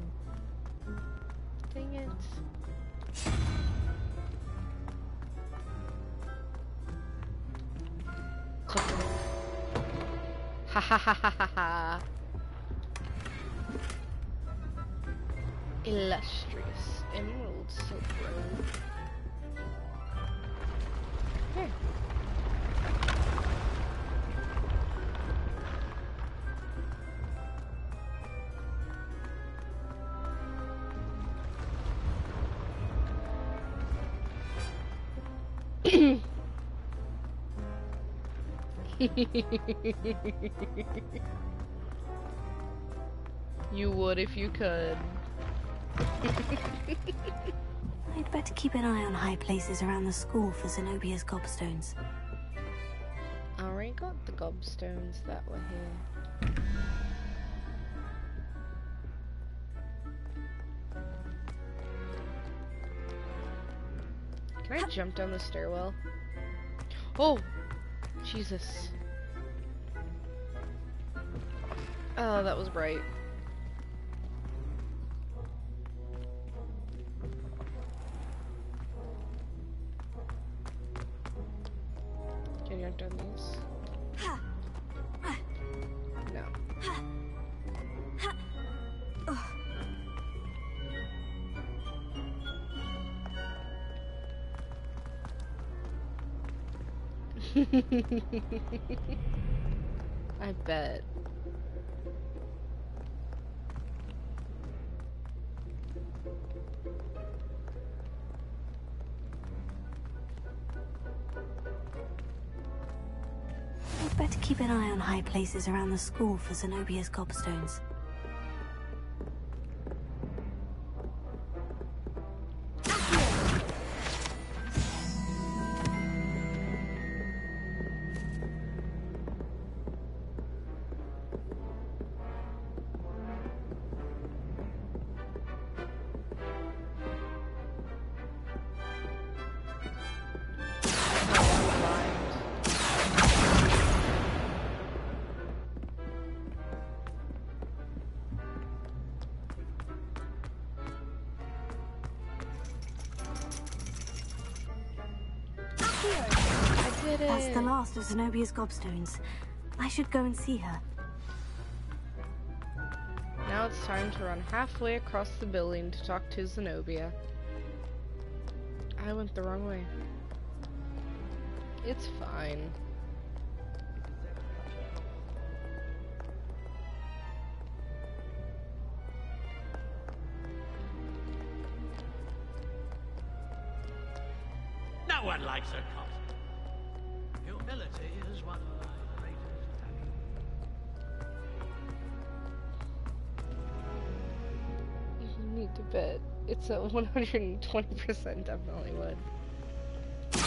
Dang it. Ha ha ha ha ha ha. Illustrious Emerald Silk Road. You would if you could. I'd better keep an eye on high places around the school for Zenobia's gobstones. I already got the gobstones that were here. Can I jump down the stairwell? Oh! Jesus. Oh, that was bright. You done these? No. I bet. Places around the school for Zenobia's gobstones. Zenobia's gobstones. I should go and see her. Now it's time to run halfway across the building to talk to Zenobia. I went the wrong way. It's fine. No one likes a cop. Humility is one of my greatest You need to bet. It's a 120% definitely would.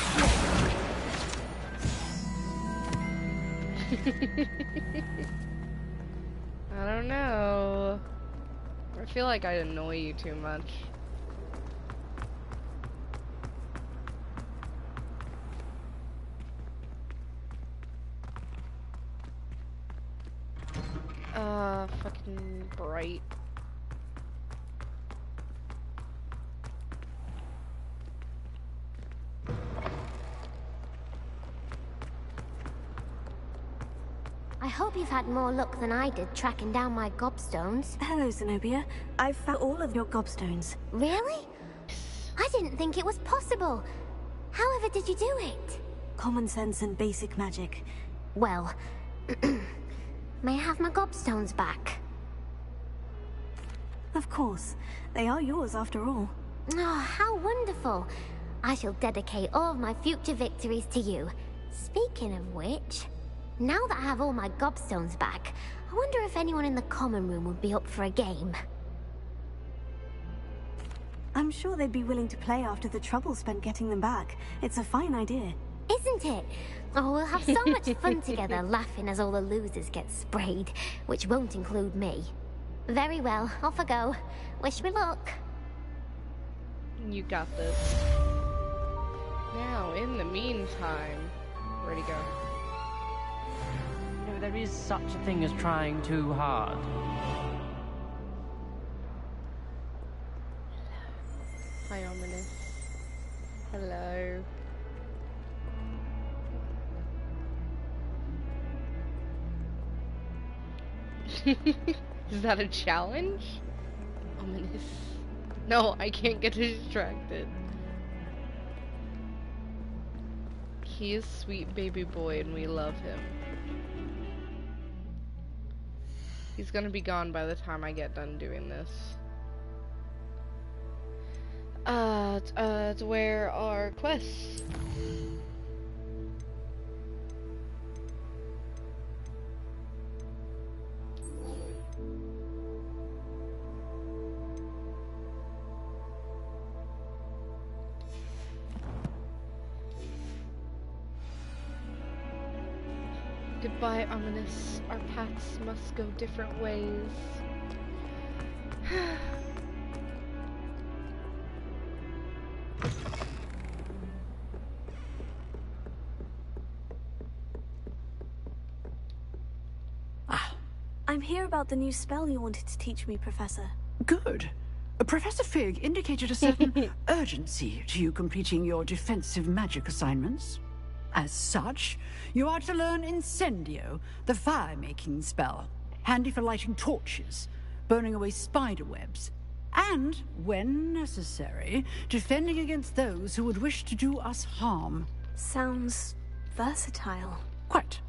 I don't know. I feel like I annoy you too much. Uh, fucking bright. I hope you've had more luck than I did tracking down my gobstones. Hello, Zenobia. I've found all of your gobstones. Really? I didn't think it was possible. However did you do it? Common sense and basic magic. Well, may I have my gobstones back? Of course. They are yours after all. Oh, how wonderful. I shall dedicate all of my future victories to you. Speaking of which, now that I have all my gobstones back, I wonder if anyone in the common room would be up for a game. I'm sure they'd be willing to play after the trouble spent getting them back. It's a fine idea. Isn't it? Oh, we'll have so much fun together laughing as all the losers get sprayed, which won't include me. Very well, off I go. Wish me luck. You got this. Now, in the meantime, where'd he go? No, there is such a thing as trying too hard. Hello. Hi, Ominis. Hello. Is that a challenge? Ominis. No, I can't get distracted. He is sweet baby boy and we love him. He's gonna be gone by the time I get done doing this. Uh, uh, where are quests? Ominous. Our paths must go different ways. ah. I'm here about the new spell you wanted to teach me, Professor. Good. Professor Fig indicated a certain urgency to you completing your defensive magic assignments. As such, you are to learn Incendio, the fire-making spell, handy for lighting torches, burning away spider webs, and, when necessary, defending against those who would wish to do us harm. Sounds versatile. Quite.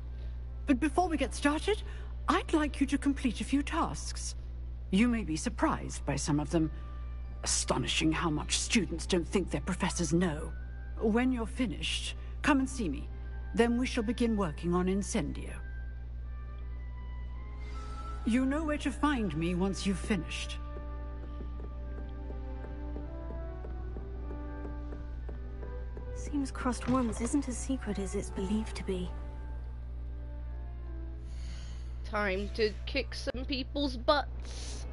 But before we get started, I'd like you to complete a few tasks. You may be surprised by some of them. Astonishing how much students don't think their professors know. When you're finished, come and see me. Then we shall begin working on Incendio. You know where to find me once you've finished. Seems crossed wands isn't as secret as it's believed to be. Time to kick some people's butts.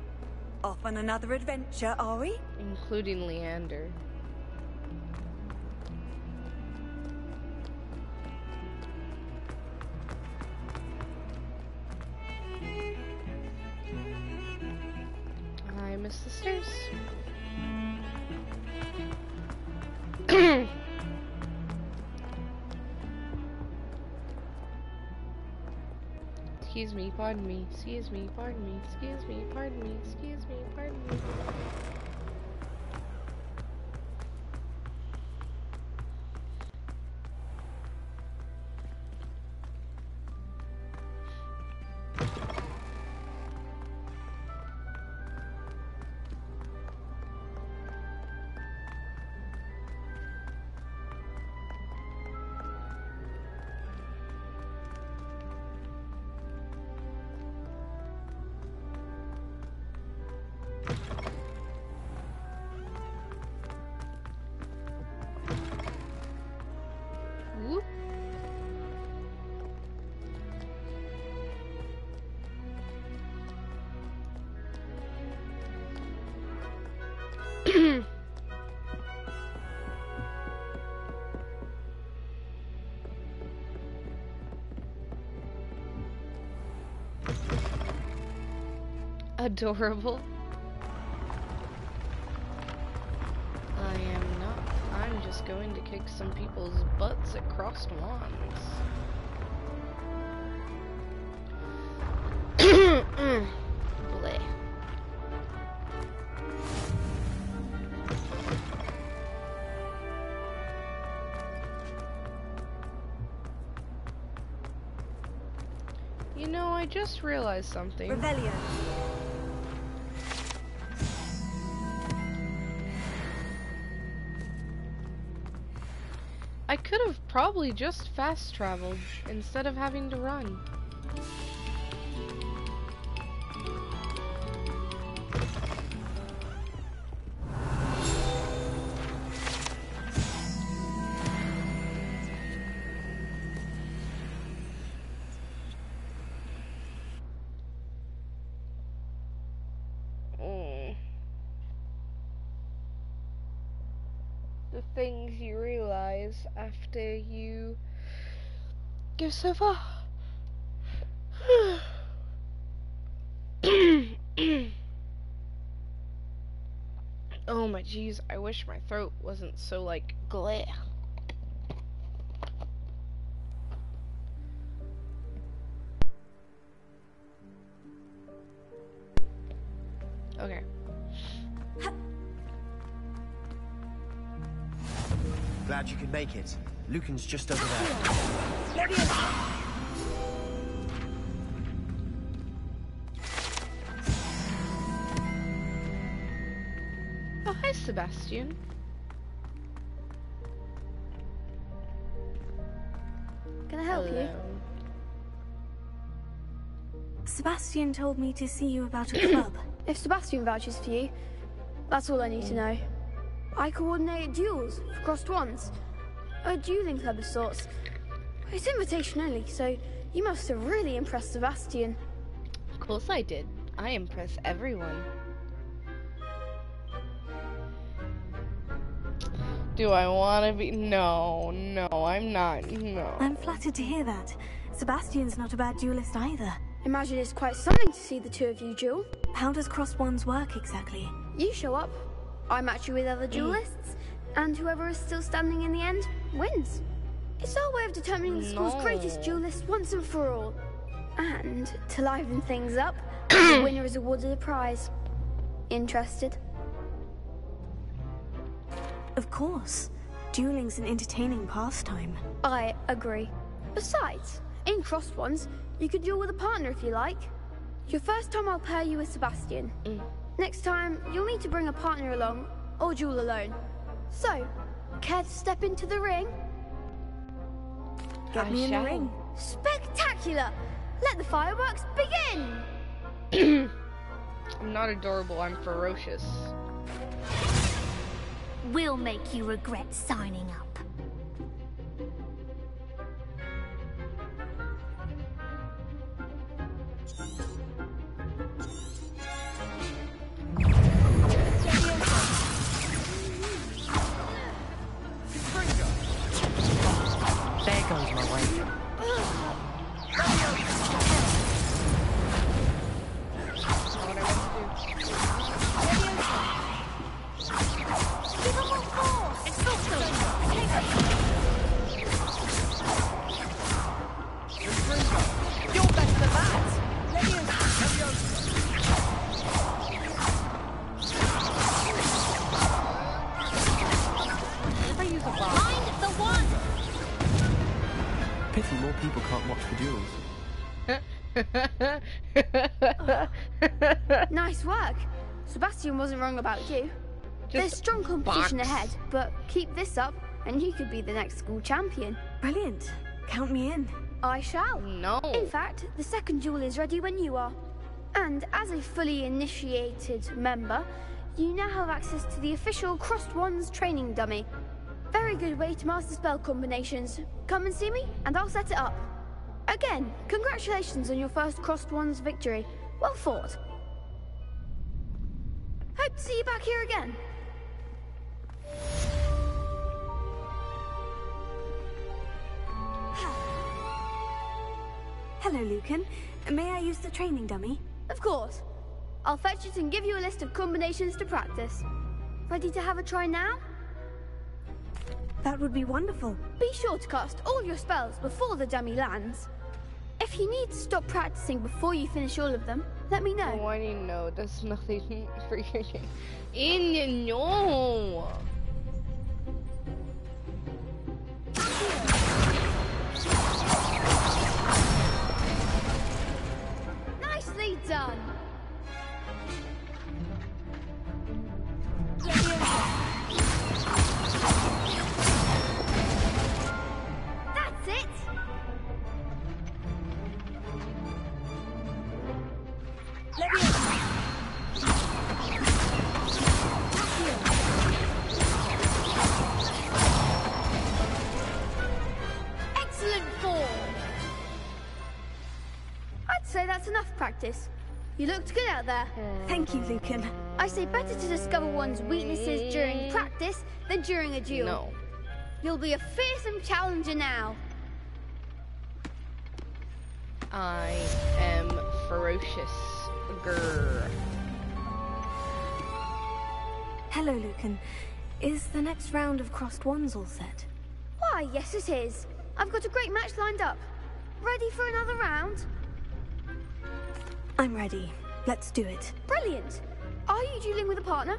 Off on another adventure, are we? Including Leander. I miss the stairs. Excuse me, pardon me, excuse me, pardon me, excuse me, pardon me, excuse me, pardon me. Adorable. I am not. I'm just going to kick some people's butts at crossed wands. You know, I just realized something. Revelio. I could have probably just fast traveled instead of having to run. So far. oh my jeez, I wish my throat wasn't so like glare. Okay. Glad you could make it. Lucan's just over there. Oh, hi, Sebastian. Can I help you? Sebastian told me to see you about a club. If Sebastian vouches for you, that's all I need to know. I coordinate duels for crossed wands. A dueling club of sorts. It's invitation only, so you must have really impressed Sebastian. Of course I did. I impress everyone. Do I want to be? No, no, I'm not. No. I'm flattered to hear that. Sebastian's not a bad duelist either. Imagine it's quite something to see the two of you duel. How does crossed wands work exactly? You show up, I match you with other mm. duelists, and whoever is still standing in the end wins. It's our way of determining the school's No. greatest duelist once and for all. And to liven things up, the winner is awarded a prize. Interested? Of course. Dueling's an entertaining pastime. I agree. Besides, in crossed wands, you could duel with a partner if you like. Your first time I'll pair you with Sebastian. Mm. Next time, you'll need to bring a partner along, or duel alone. So, care to step into the ring? Get I me in shall. the ring. Spectacular! Let the fireworks begin! I'm not adorable, I'm ferocious. We'll make you regret signing up. nice work. Sebastian wasn't wrong about you. There's strong competition box. ahead, but keep this up, and you could be the next school champion. Brilliant. Count me in. I shall. No. In fact, the second duel is ready when you are. And as a fully initiated member, you now have access to the official Crossed Wands training dummy. Very good way to master spell combinations. Come and see me, and I'll set it up. Again, congratulations on your first Crossed Wands victory. Well fought. Hope to see you back here again. Hello, Lucan. May I use the training dummy? Of course. I'll fetch it and give you a list of combinations to practice. Ready to have a try now? That would be wonderful. Be sure to cast all your spells before the dummy lands. If you need to stop practicing before you finish all of them, let me know. Oh, I need to know. There's nothing for you. In no. Nicely done. Practice. You looked good out there. Thank you, Lucan. I say better to discover one's weaknesses during practice than during a duel. No. You'll be a fearsome challenger now. I am ferocious. Grr. Hello, Lucan. Is the next round of crossed wands all set? Why, yes it is. I've got a great match lined up. Ready for another round? I'm ready. Let's do it. Brilliant. are you dueling with a partner?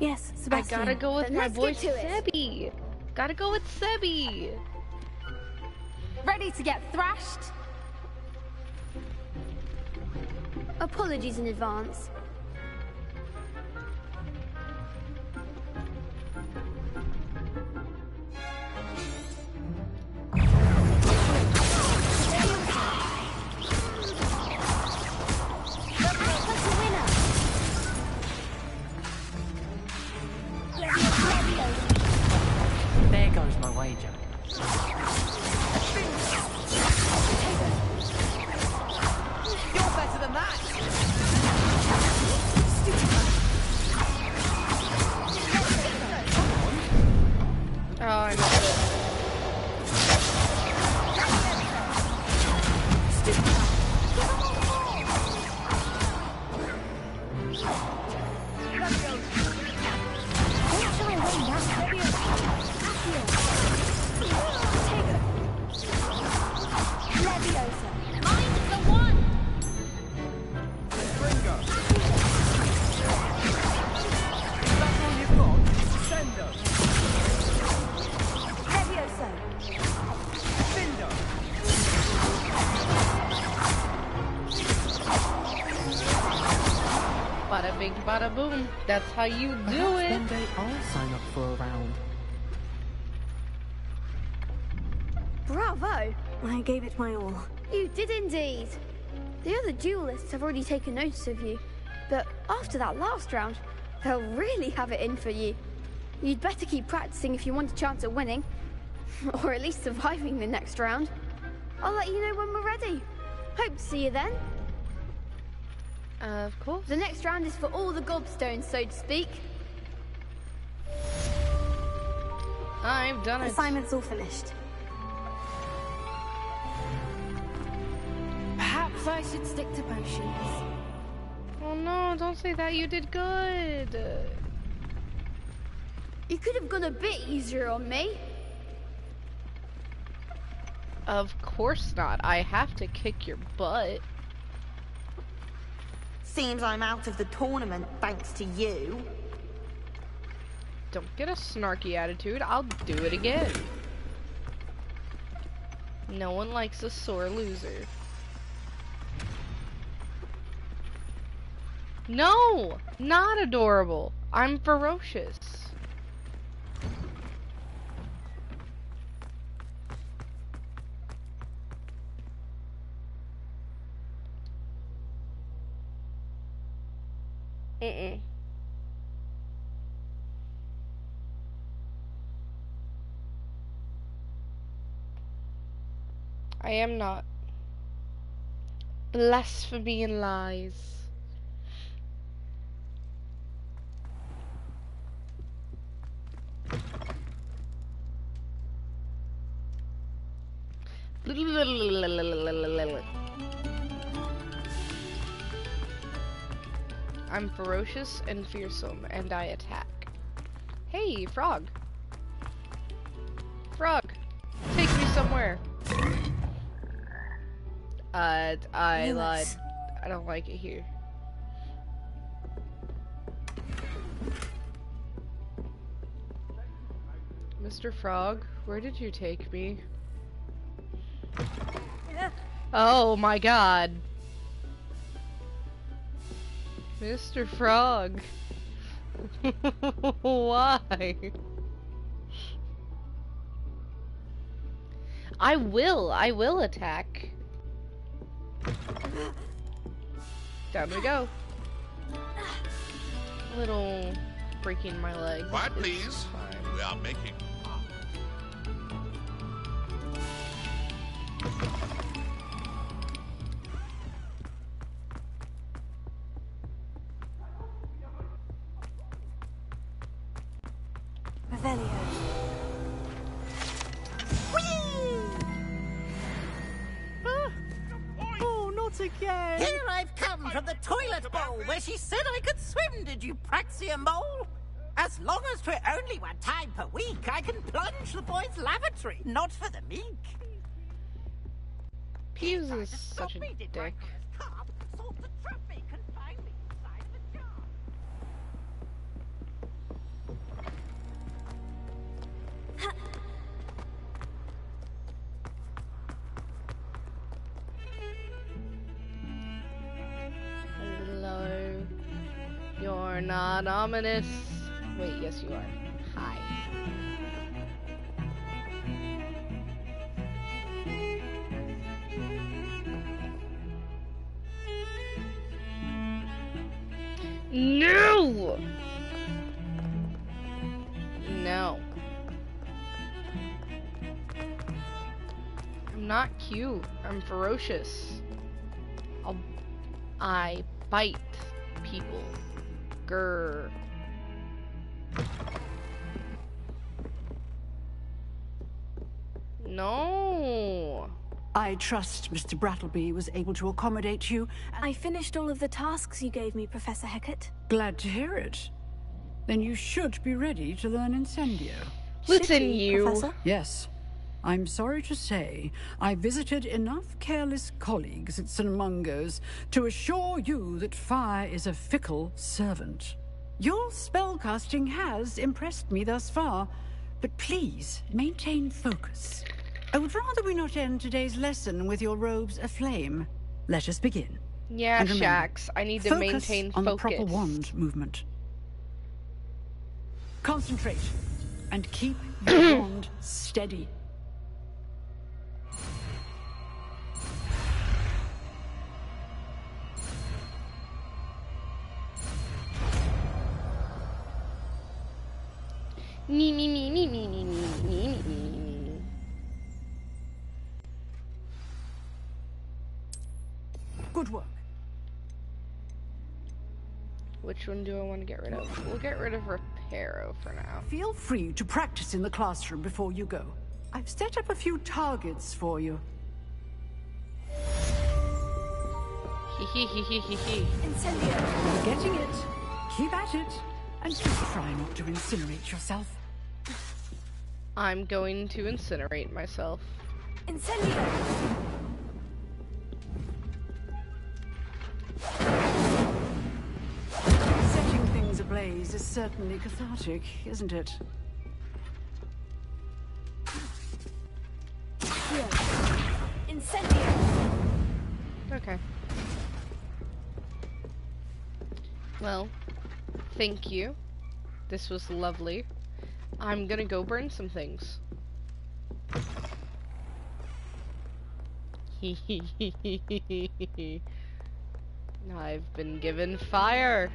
Yes, Sebastian. I gotta go with Then my boy get to it. Sebi. Gotta go with Sebi. Ready to get thrashed? Apologies in advance. How you do Perhaps it. one day I'll sign up for a round. Bravo! I gave it my all. You did indeed. The other duelists have already taken notice of you, but after that last round, they'll really have it in for you. You'd better keep practicing if you want a chance at winning, or at least surviving the next round. I'll let you know when we're ready. Hope to see you then. Of course. The next round is for all the gobstones, so to speak. I've done it. Assignment's all finished. Perhaps I should stick to potions. Oh no, don't say that. You did good. You could have gone a bit easier on me. Of course not. I have to kick your butt. Seems I'm out of the tournament thanks to you. Don't get a snarky attitude. I'll do it again. No one likes a sore loser. No! Not adorable. I'm ferocious. I am not. Blasphemy and lies. I'm ferocious and fearsome, and I attack. Hey, frog. Frog, take me somewhere. Uh, I lied. I don't like it here. Mr. Frog, where did you take me? Oh my god. Mr. Frog. Why? I will, I will attack. Down we go. A little breaking my leg. Quiet, please. fine. We are making. Ominous. Wait, yes you are. Hi. No! No. I'm not cute. I'm ferocious. I'll, I bite people. Grr. No. I trust Mr. Brattleby was able to accommodate you. I finished all of the tasks you gave me, Professor Hecat. Glad to hear it. Then you should be ready to learn Incendio. Listen, you. Professor? Yes. I'm sorry to say, I visited enough careless colleagues at St. Mungo's to assure you that fire is a fickle servant. Your spellcasting has impressed me thus far, but please maintain focus. I would rather we not end today's lesson with your robes aflame. Let us begin. Yeah, remember, Shax, I need to maintain focus. on the proper wand movement. Concentrate and keep your wand steady. Me, me, me, me, me, me, Good work. Which one do I want to get rid of? We'll get rid of Reparo for now. Feel free to practice in the classroom before you go. I've set up a few targets for you. Hee hee hee hee hee hee. Incendio. You're getting it. Keep at it. And just try not to incinerate yourself. I'm going to incinerate myself. Incendio! Setting things ablaze is certainly cathartic, isn't it? Here. Incendio! Okay. Well, thank you. This was lovely. I'm gonna go burn some things. I've been given fire.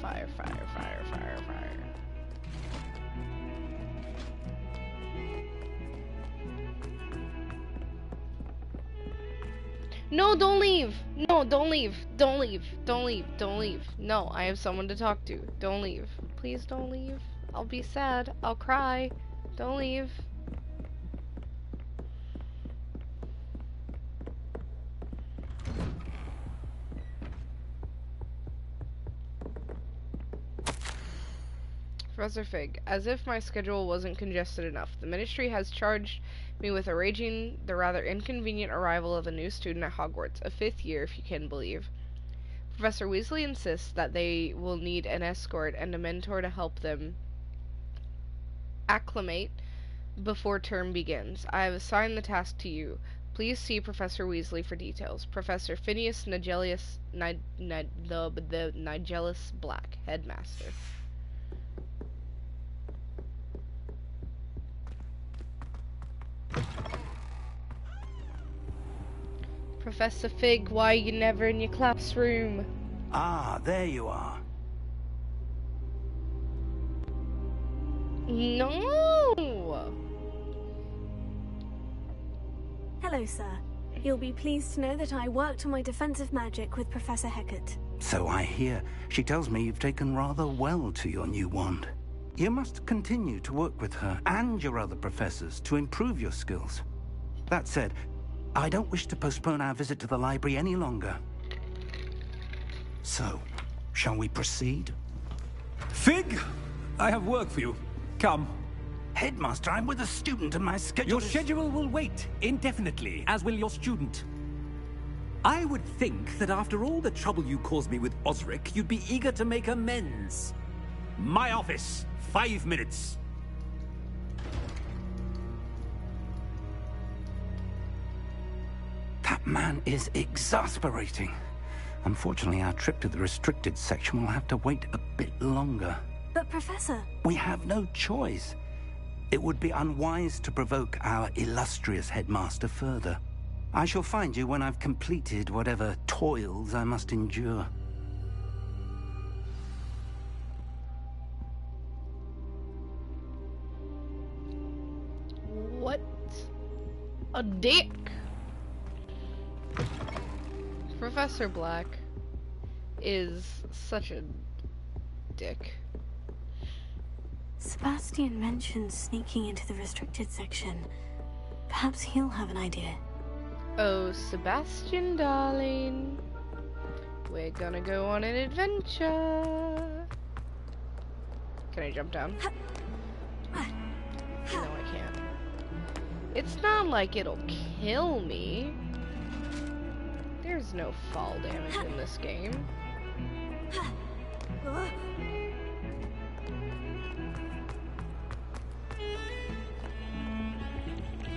Fire, fire, fire, fire, fire. No, don't leave. No, don't leave. Don't leave. Don't leave. Don't leave. No, I have someone to talk to. Don't leave. Please don't leave. I'll be sad. I'll cry. Don't leave. Professor Fig, as if my schedule wasn't congested enough, the Ministry has charged me with arranging the rather inconvenient arrival of a new student at Hogwarts, a fifth year, if you can believe. Professor Weasley insists that they will need an escort and a mentor to help them acclimate before term begins. I have assigned the task to you. Please see Professor Weasley for details. Professor Phineas Nigellus, Ni- Ni- the, the Black, Headmaster. Professor Fig, why are you never in your classroom? Ah, there you are. No! Hello, sir. You'll be pleased to know that I worked on my defensive magic with Professor Hecat. So I hear. She tells me you've taken rather well to your new wand. You must continue to work with her and your other professors to improve your skills. That said, I don't wish to postpone our visit to the library any longer. So, shall we proceed? Fig, I have work for you. Come. Headmaster, I'm with a student and my schedule Your is- schedule will wait indefinitely, as will your student. I would think that after all the trouble you caused me with Osric, you'd be eager to make amends. My office, five minutes. That man is exasperating. Unfortunately, our trip to the restricted section will have to wait a bit longer. But, Professor... We have no choice. It would be unwise to provoke our illustrious headmaster further. I shall find you when I've completed whatever toils I must endure. What a dick. Professor Black is such a dick. Sebastian mentioned sneaking into the restricted section. Perhaps he'll have an idea. Oh, Sebastian, darling. We're gonna go on an adventure. Can I jump down? Ah. No, I can't. It's not like it'll kill me. There's no fall damage in this game.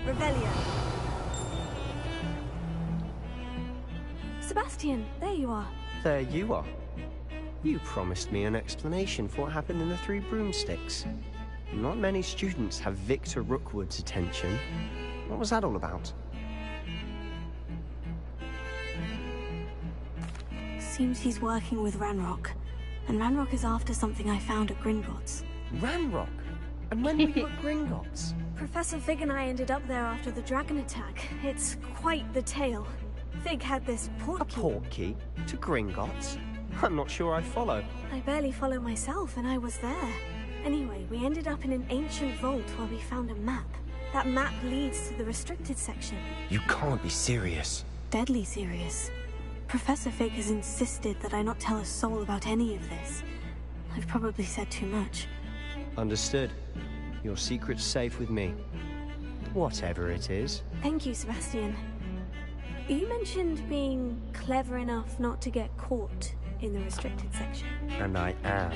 Revelio. Sebastian, there you are. There you are. You promised me an explanation for what happened in the Three Broomsticks. Not many students have Victor Rookwood's attention. What was that all about? Seems he's working with Ranrock. And Ranrock is after something I found at Gringotts. Ranrock? And when we were you at Gringotts? Professor Fig and I ended up there after the dragon attack. It's quite the tale. Fig had this port A port key? To Gringotts? I'm not sure I follow. I barely follow myself, and I was there. Anyway, we ended up in an ancient vault where we found a map. That map leads to the restricted section. You can't be serious. Deadly serious. Professor Fig has insisted that I not tell a soul about any of this. I've probably said too much. Understood. Your secret's safe with me. Whatever it is. Thank you, Sebastian. You mentioned being clever enough not to get caught in the restricted section. And I am.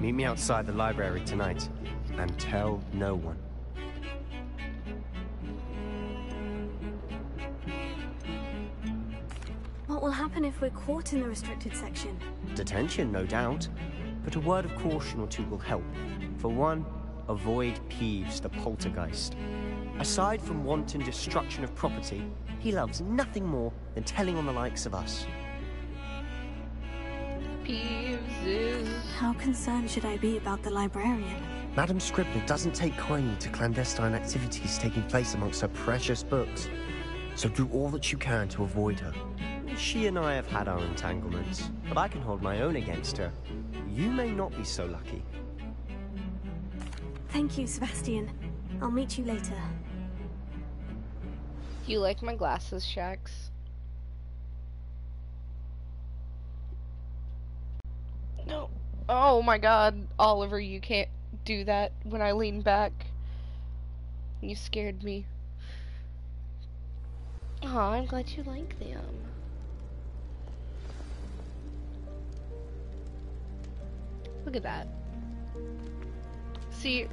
Meet me outside the library tonight. And tell no one. Will happen if we're caught in the restricted section? Detention, no doubt. But a word of caution or two will help. For one, avoid Peeves, the poltergeist. Aside from wanton destruction of property, he loves nothing more than telling on the likes of us. Peeves is... How concerned should I be about the librarian? Madam Scribner doesn't take kindly to clandestine activities taking place amongst her precious books. So do all that you can to avoid her. She and I have had our entanglements, but I can hold my own against her. You may not be so lucky. Thank you, Sebastian. I'll meet you later. You like my glasses, Shax? No. Oh my god, Oliver, you can't do that when I lean back. You scared me. Oh, I'm glad you like them. Look at that. See,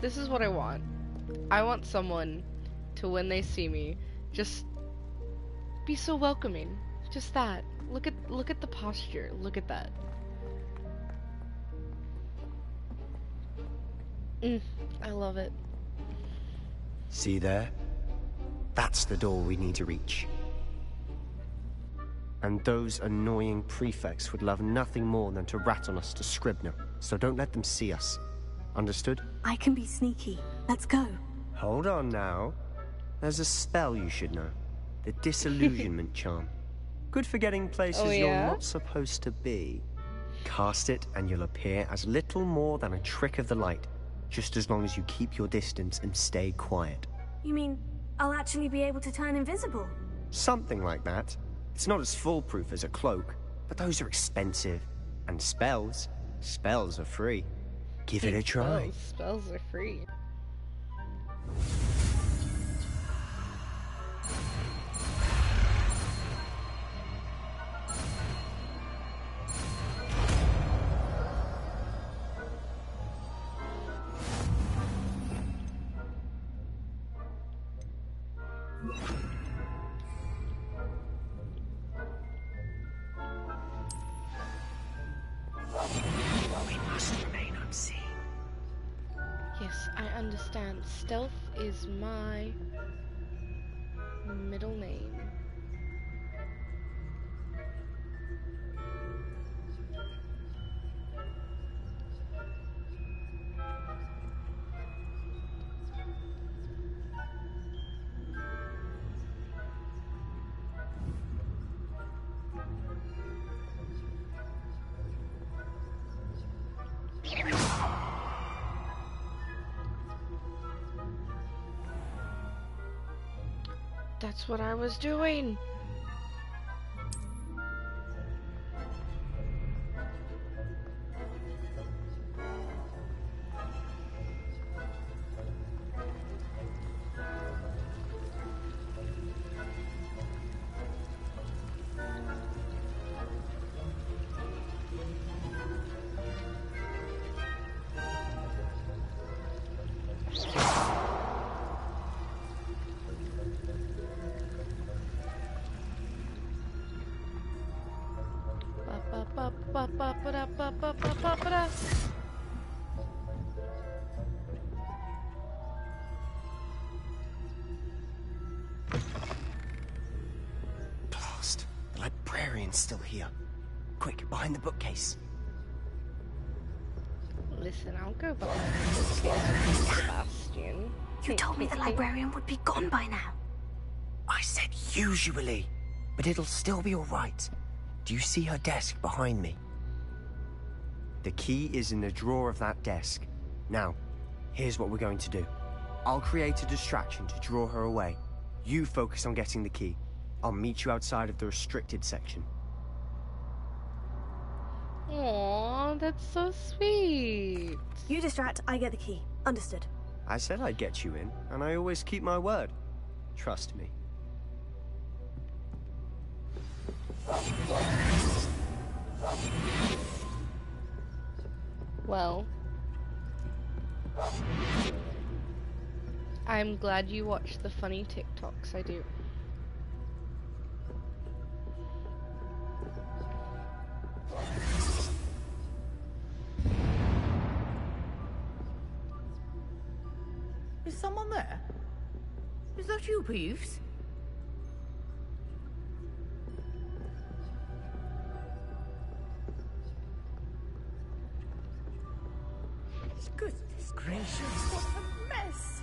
this is what I want. I want someone to, when they see me, just be so welcoming. Just that. Look at look at the posture. Look at that. Mm, I love it. See there? That's the door we need to reach. And those annoying prefects would love nothing more than to rat on us to Scribner, so don't let them see us. Understood? I can be sneaky. Let's go. Hold on now. There's a spell you should know. The disillusionment charm. Good for getting places Oh, you're not supposed to be. Cast it and you'll appear as little more than a trick of the light, just as long as you keep your distance and stay quiet. You mean I'll actually be able to turn invisible? Something like that. It's not as foolproof as a cloak, but those are expensive. And spells, spells are free. Give it a try. Spells, spells are free. My That's what I was doing. You told me the librarian would be gone by now. I said usually, but it'll still be alright. Do you see her desk behind me? The key is in the drawer of that desk. Now, here's what we're going to do. I'll create a distraction to draw her away. You focus on getting the key. I'll meet you outside of the restricted section. Aw, that's so sweet. You distract, I get the key. Understood. I said I'd get you in, and I always keep my word. Trust me. Well, I'm glad you watch the funny TikToks I do. That? Goodness gracious, what a mess!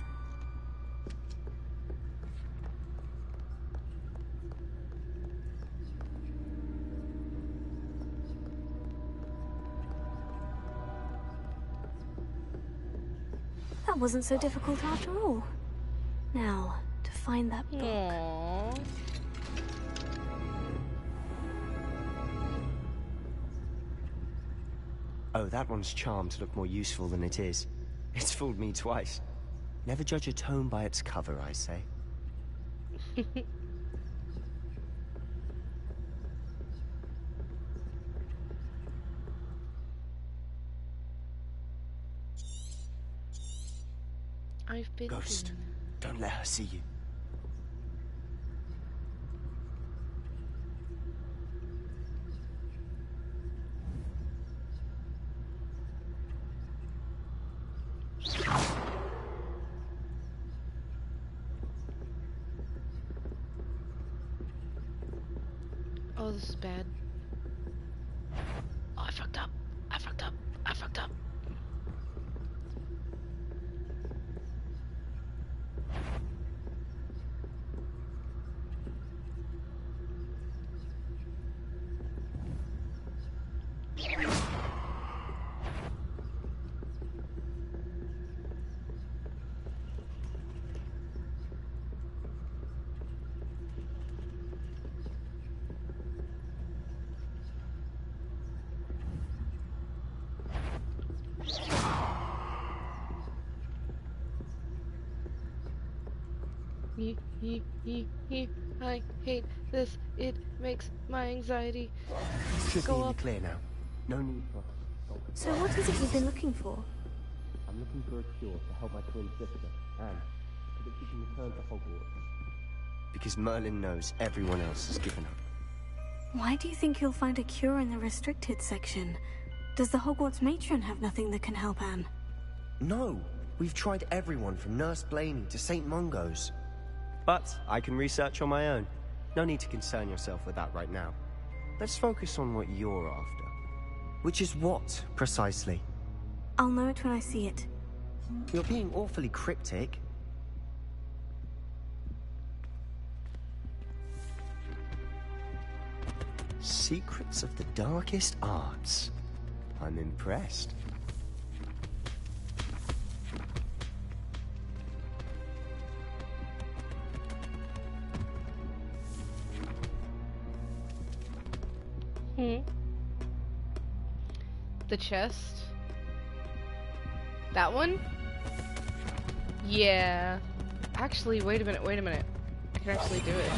That wasn't so difficult after all. Now, find that book. Aww. Oh, that one's charmed to look more useful than it is. It's fooled me twice. Never judge a tome by its cover, I say. I've been Ghost, don't let her see you. Oh, this is bad. Oh, I fucked up. I fucked up. I fucked up. Ye, ye, ye, ye. I hate this. It makes my anxiety Should go be up. clear now. No need for... So what is it you've been looking for? I'm looking for a cure to help my twin sister, Anne, so that she can return to Hogwarts. Because Merlin knows everyone else has given up. Why do you think you'll find a cure in the restricted section? Does the Hogwarts matron have nothing that can help Anne? No, we've tried everyone from Nurse Blaney to St. Mungo's. But I can research on my own. No need to concern yourself with that right now. Let's focus on what you're after. Which is what, precisely? I'll know it when I see it. You're being awfully cryptic. Secrets of the darkest arts. I'm impressed. Hmm. The chest. That one? Yeah. Actually, wait a minute, wait a minute. I can actually do it.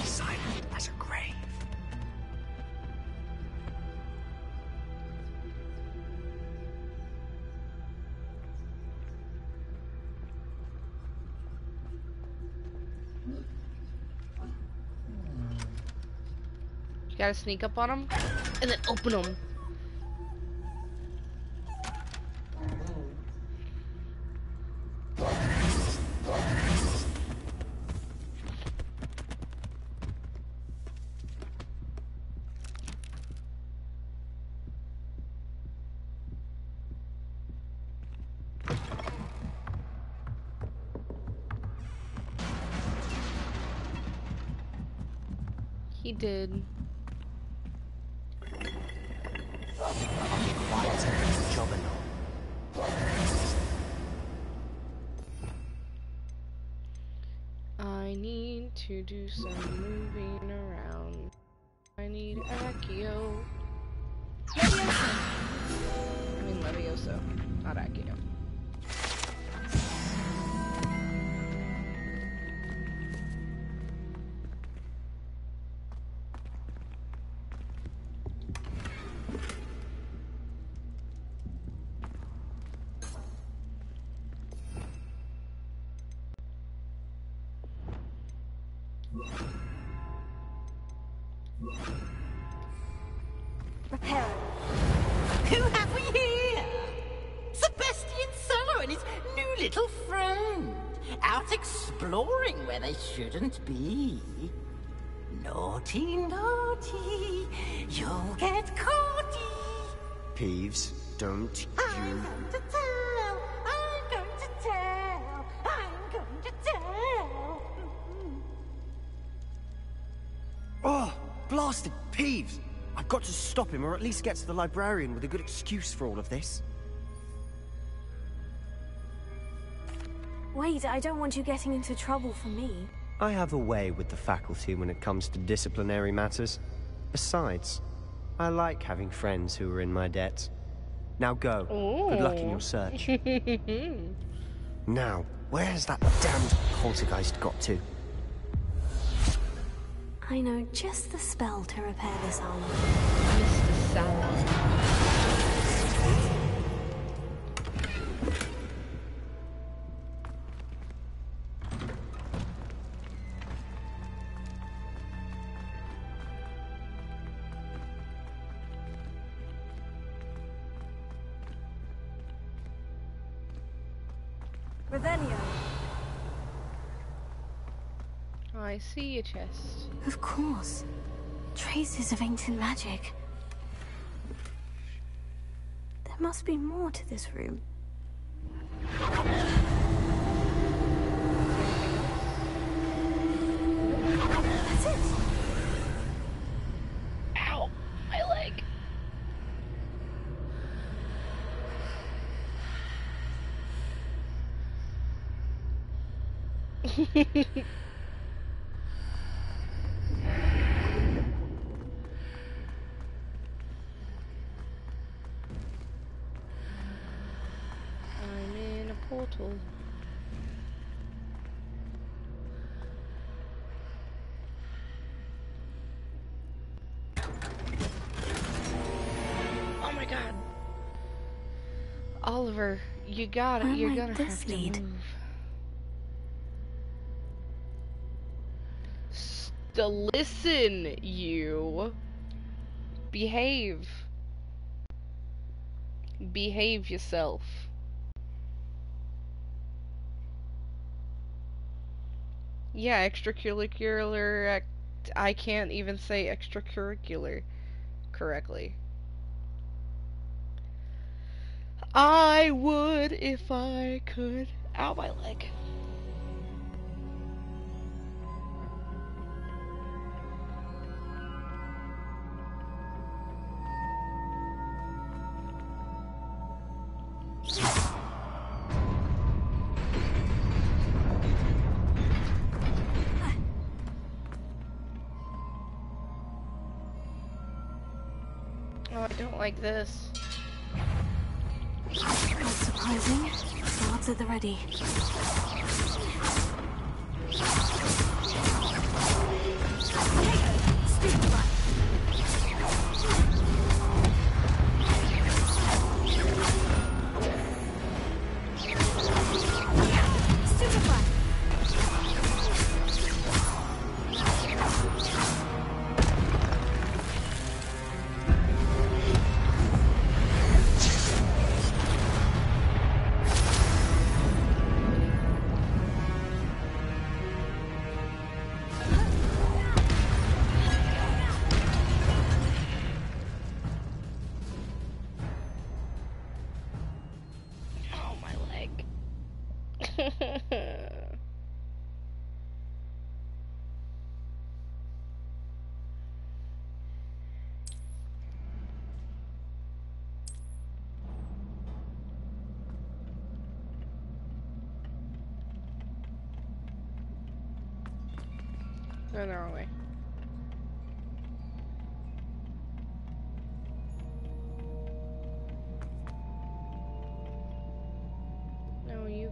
Gotta sneak up on them and then open them. He did. Shouldn't be. Naughty, naughty. You'll get caught. Peeves, don't you... I'm going to tell. I'm going to tell. I'm going to tell. Oh, blasted Peeves! I've got to stop him, or at least get to the librarian with a good excuse for all of this. Wait, I don't want you getting into trouble for me. I have a way with the faculty when it comes to disciplinary matters. Besides, I like having friends who are in my debt. Now go. Good luck in your search. now, where has that damned poltergeist got to? I know just the spell to repair this armor. Mr. Sallow. I see a chest. Of course. Traces of ancient magic. There must be more to this room. That's it. Ow! My leg. I'm you got it. You're gonna this have to listen, you. Behave. Behave yourself. Yeah, extracurricular. Act I can't even say extracurricular correctly. I would if I could. Ow, my leg. Oh, I don't like this. ready.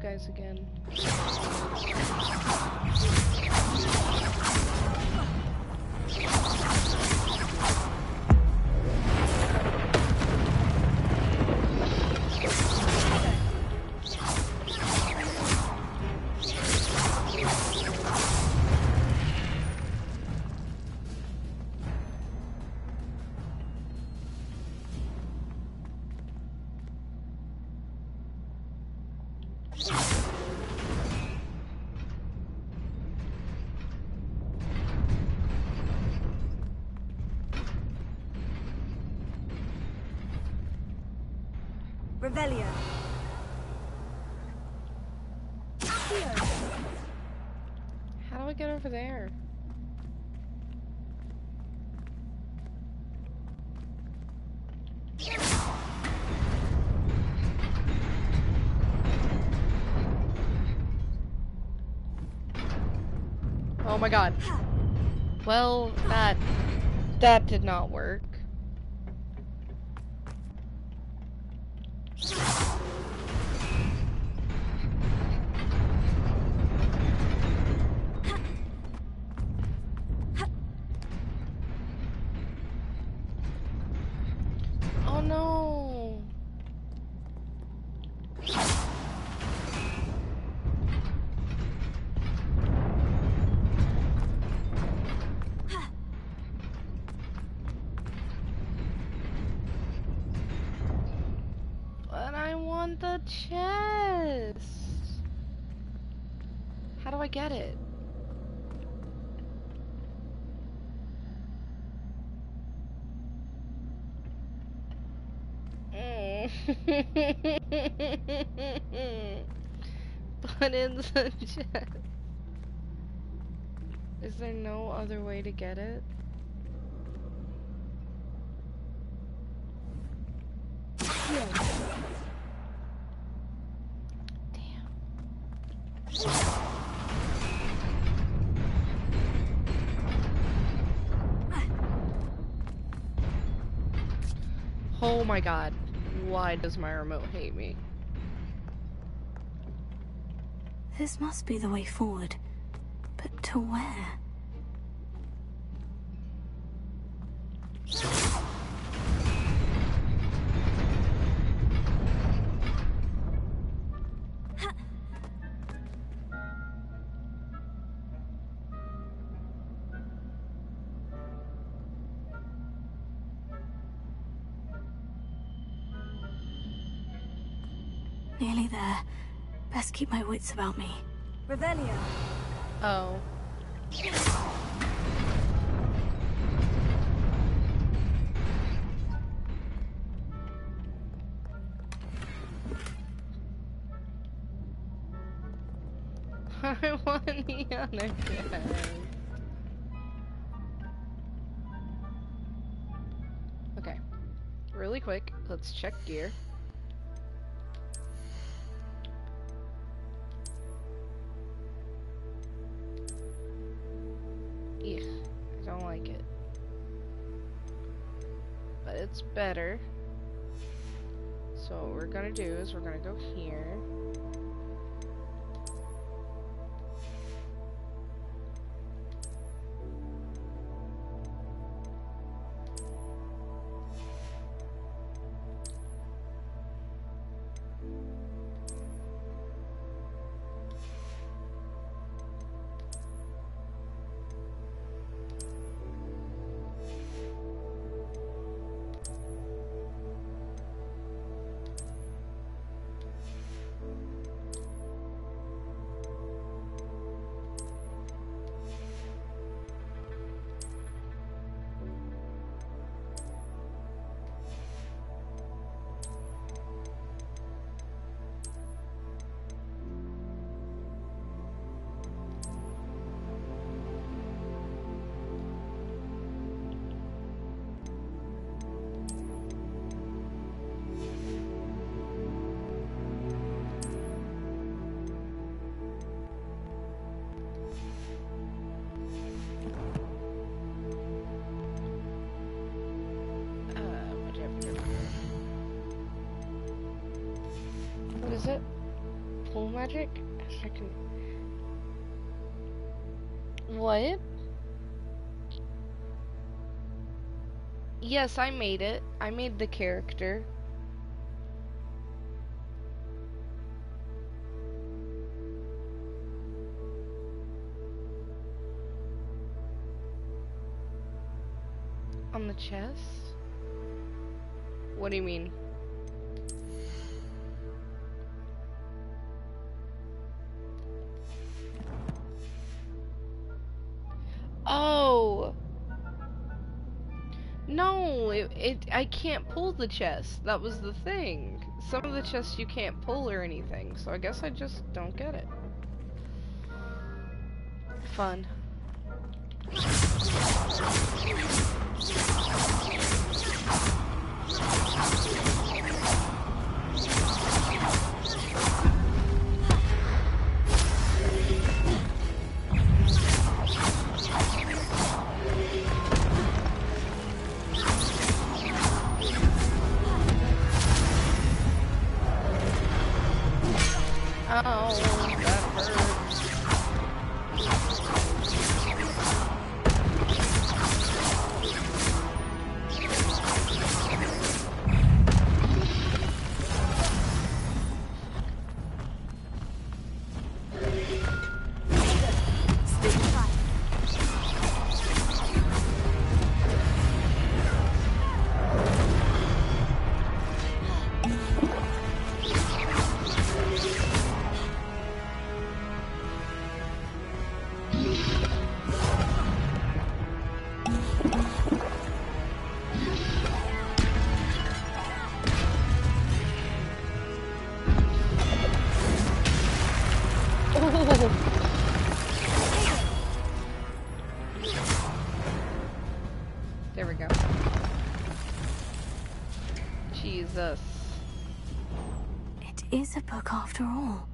Guys again. Revelio. How do I get over there? Oh my god. Well, that that did not work. Oh no. But I want the chest. How do I get it? Put in Is there no other way to get it? Oh my god. Why does my remote hate me? This must be the way forward. But to where? Best keep my wits about me. Revelio. Oh. I want the other chest. Okay. Really quick, let's check gear. Do is we're gonna go here. Is it? Pool magic? Can... What? Yes, I made it. I made the character. On the chest? What do you mean? I can't pull the chest. That was the thing. Some of the chests you can't pull or anything, so I guess I just don't get it. Fun. Jesus. It is a book after all.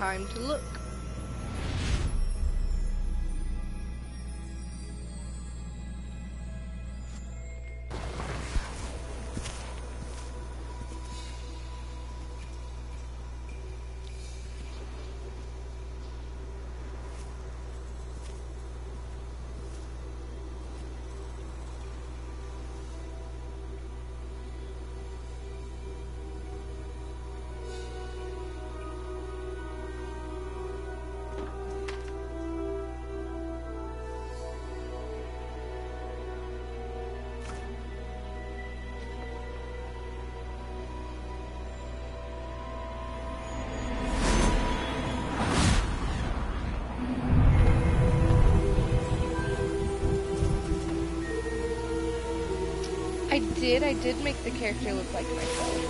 Time to look. Did. I did make the character look like myself.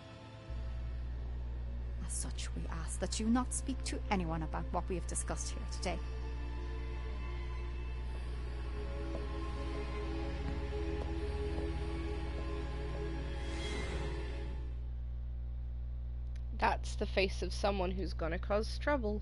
As such, we ask that you not speak to anyone about what we have discussed here today. That's the face of someone who's gonna cause trouble.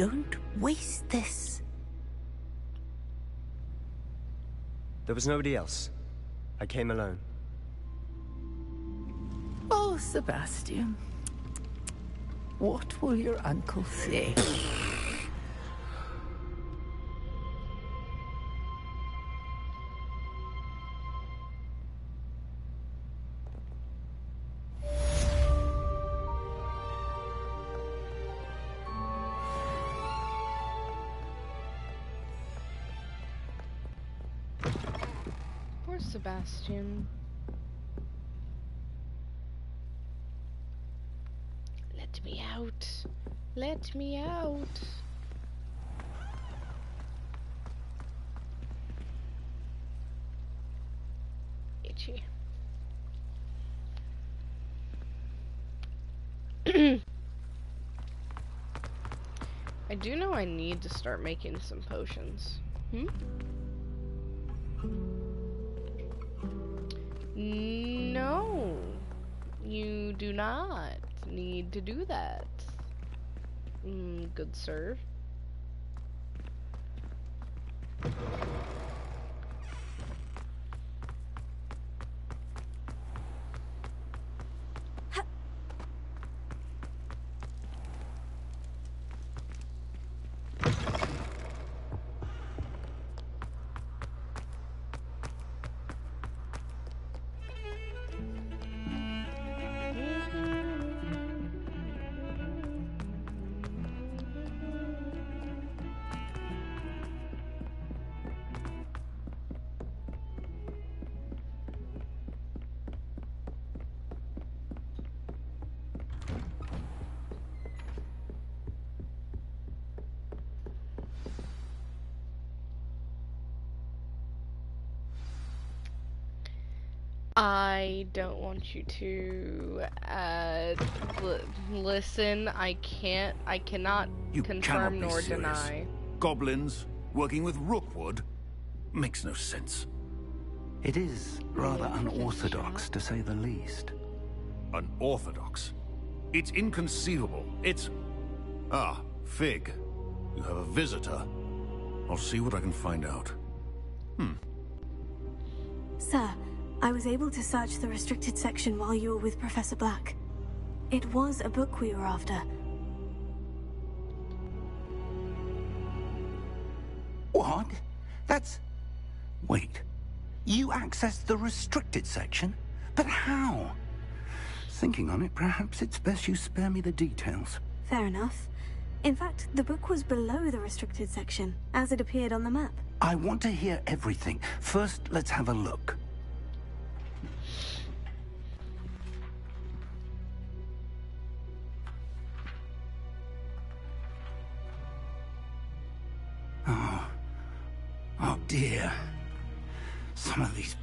Don't waste this. There was nobody else. I came alone. Oh, Sebastian. What will your uncle say? Sebastian. Let me out. Let me out. Itchy. I do know I need to start making some potions. Hmm? No. You do not need to do that. Mm, good sir. I don't want you to uh, listen. I can't. I cannot You confirm cannot be nor serious. deny. Goblins working with Rookwood makes no sense. It is rather unorthodox, to say the least. Unorthodox? It's inconceivable. It's. Ah, Fig. You have a visitor. I'll see what I can find out. Hmm. Sir, I was able to search the restricted section while you were with Professor Black. It was a book we were after. What? That's... Wait. You accessed the restricted section? But how? Thinking on it, perhaps it's best you spare me the details. Fair enough. In fact, the book was below the restricted section, as it appeared on the map. I want to hear everything. First, let's have a look.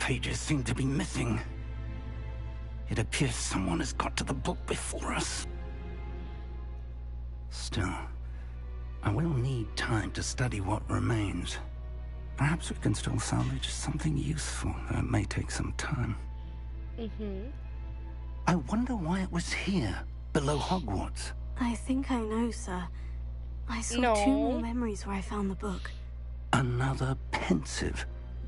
Pages seem to be missing. It appears someone has got to the book before us. Still, I will need time to study what remains. Perhaps we can still salvage something useful, though it may take some time. Mm-hmm. I wonder why it was here, below Hogwarts. I think I know, sir. I saw No. two more memories where I found the book. Another Pensieve.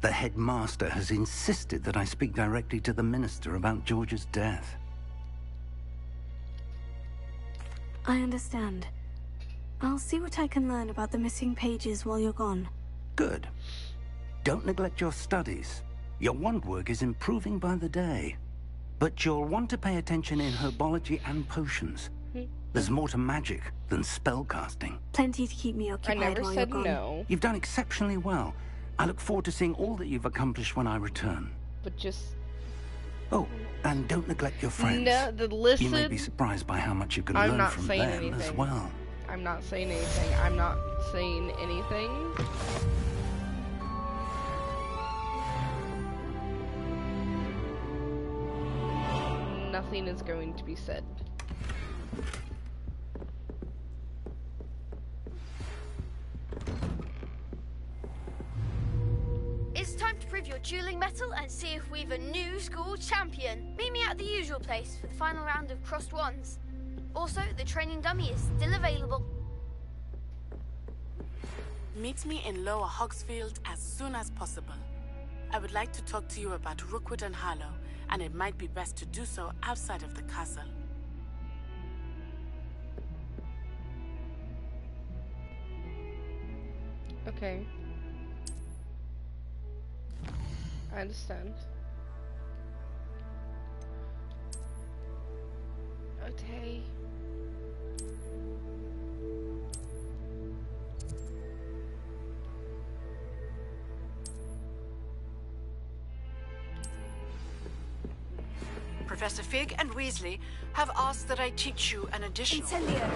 The headmaster has insisted that I speak directly to the minister about George's death. I understand. I'll see what I can learn about the missing pages while you're gone. Good. Don't neglect your studies. Your wand work is improving by the day. But you'll want to pay attention in herbology and potions. There's more to magic than spellcasting. Plenty to keep me occupied never while said you're gone. no. You've done exceptionally well. I look forward to seeing all that you've accomplished when I return. But just Oh, and don't neglect your friends. no. The listen. You may be surprised by how much you can I'm learn not from saying them anything. as well. I'm not saying anything. I'm not saying anything. Nothing is going to be said. It's time to prove your dueling mettle and see if we've a new school champion. Meet me at the usual place for the final round of crossed wands. Also, the training dummy is still available. Meet me in Lower Hogsfield as soon as possible. I would like to talk to you about Rookwood and Harlow, and it might be best to do so outside of the castle. Okay. I understand. Okay. Professor Fig and Weasley have asked that I teach you an additional. Incendio.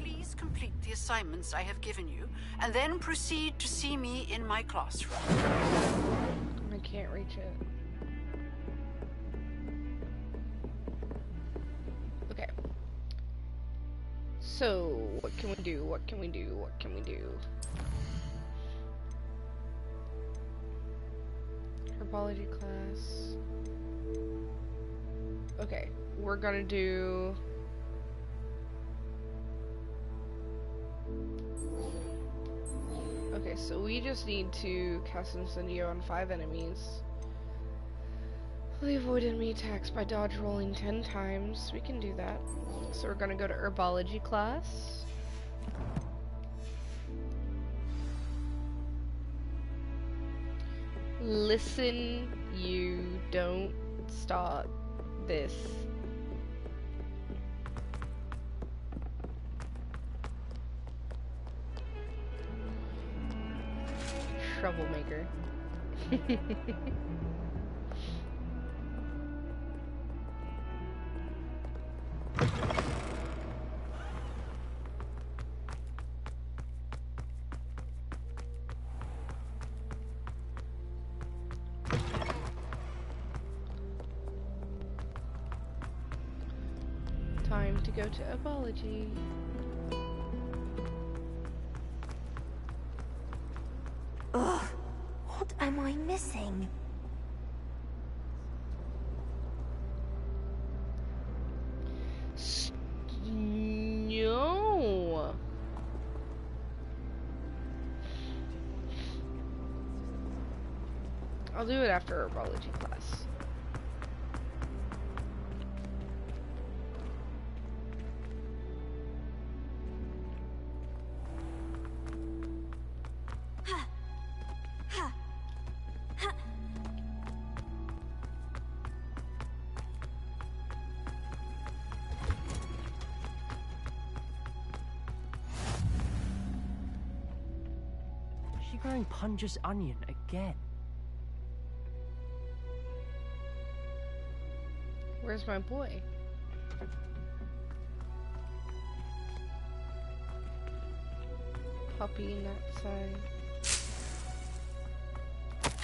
Please complete the assignments I have given you, and then proceed to see me in my classroom. I can't reach it. Okay. So, what can we do? What can we do? What can we do? Herbology class. Okay, we're gonna do. Okay, so we just need to cast Incendio on five enemies. The avoid enemy attacks by dodge rolling 10 times. We can do that. So we're gonna go to Herbology class. Listen, you don't start this. Troublemaker. Time to go to Apology. After herbology class. Is she growing Punja's onion again? Where's my boy? Puppy that side.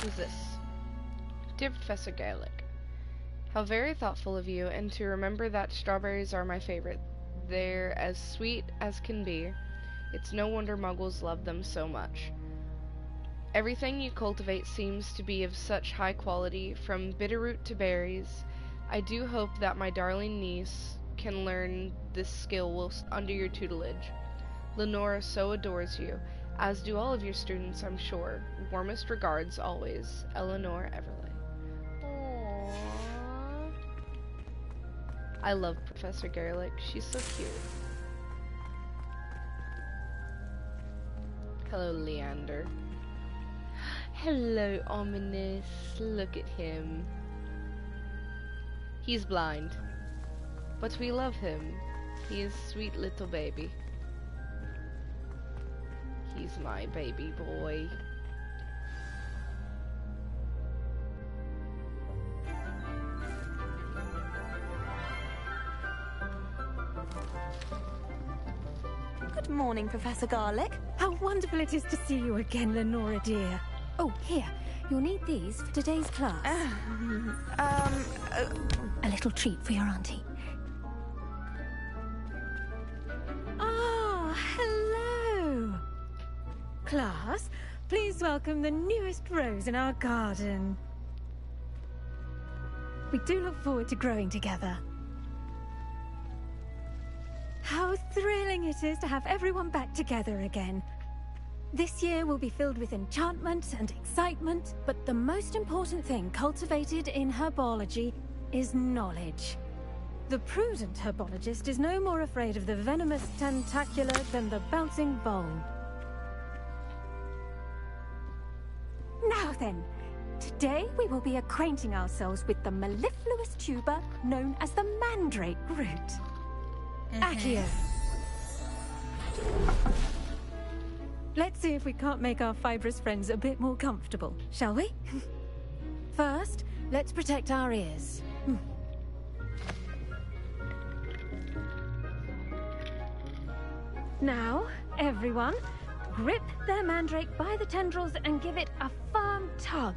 Who's this? Dear Professor Garlick, how very thoughtful of you, and to remember that strawberries are my favorite. They're as sweet as can be. It's no wonder muggles love them so much. Everything you cultivate seems to be of such high quality, from bitterroot to berries. I do hope that my darling niece can learn this skill whilst under your tutelage. Lenora so adores you, as do all of your students, I'm sure. Warmest regards, always, Eleanor Everley. Aww. I love Professor Garlick. She's so cute. Hello, Leander. Hello, Ominis. Look at him. He's blind. But we love him. He's sweet little baby. He's my baby boy. Good morning, Professor Garlick. How wonderful it is to see you again, Lenora dear. Oh, here. You'll need these for today's class. um, uh, A little treat for your auntie. Ah, hello. Class, please welcome the newest rose in our garden. We do look forward to growing together. How thrilling it is to have everyone back together again. This year will be filled with enchantment and excitement, but the most important thing cultivated in herbology is knowledge. The prudent herbologist is no more afraid of the venomous Tentacula than the bouncing bulb. Now then, today we will be acquainting ourselves with the mellifluous tuber known as the mandrake root. Mm-hmm. Accio. Let's see if we can't make our fibrous friends a bit more comfortable, shall we? First, let's protect our ears. Hmm. Now, everyone, grip their mandrake by the tendrils and give it a firm tug.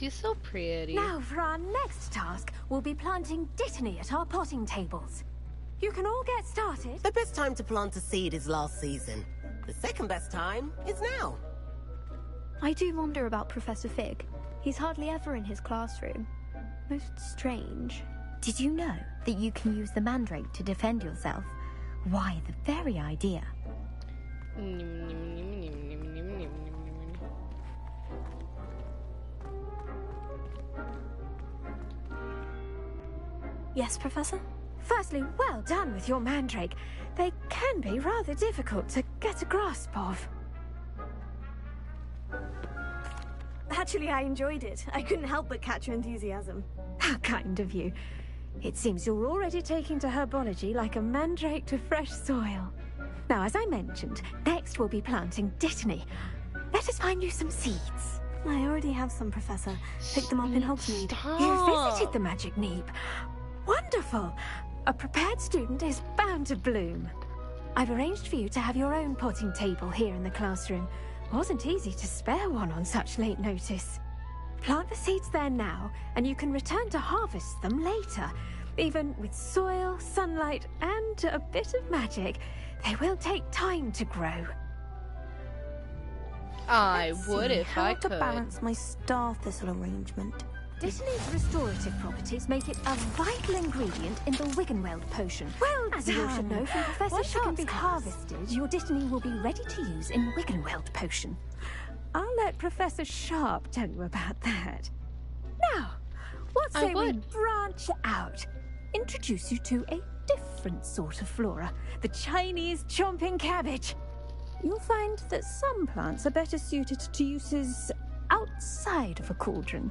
She's so pretty. Now, for our next task, we'll be planting Dittany at our potting tables. You can all get started. The best time to plant a seed is last season. The second best time is now. I do wonder about Professor Fig. He's hardly ever in his classroom. Most strange. Did you know that you can use the mandrake to defend yourself? Why, the very idea. Mm, Yes, Professor? Firstly, well done with your mandrake. They can be rather difficult to get a grasp of. Actually, I enjoyed it. I couldn't help but catch your enthusiasm. How kind of you. It seems you're already taking to herbology like a mandrake to fresh soil. Now, as I mentioned, next we'll be planting Dittany. Let us find you some seeds. I already have some, Professor. Picked them up in Hogsmeade. You visited the Magic Neep. Wonderful! A prepared student is bound to bloom. I've arranged for you to have your own potting table here in the classroom. Wasn't easy to spare one on such late notice. Plant the seeds there now, and you can return to harvest them later. Even with soil, sunlight, and a bit of magic, they will take time to grow. I Let's would see if how I to balance my star thistle arrangement. Dittany's restorative properties make it a vital ingredient in the Wiggenweld potion. Well As you should know from Professor Once Sharp's be harvested, your Dittany will be ready to use in Wiggenweld potion. I'll let Professor Sharp tell you about that. Now, what say we branch out? Introduce you to a different sort of flora, the Chinese chomping cabbage. You'll find that some plants are better suited to uses outside of a cauldron.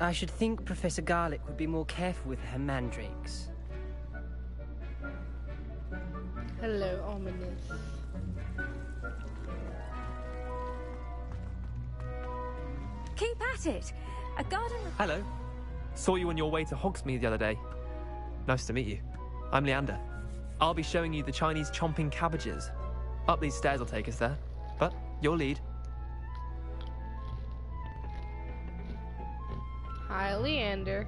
I should think Professor Garlick would be more careful with her mandrakes. Hello, Ominis. Keep at it. A garden. Hello. Saw you on your way to Hogsmeade the other day. Nice to meet you. I'm Leander. I'll be showing you the Chinese chomping cabbages. Up these stairs will take us there. But your lead. Hi, Leander.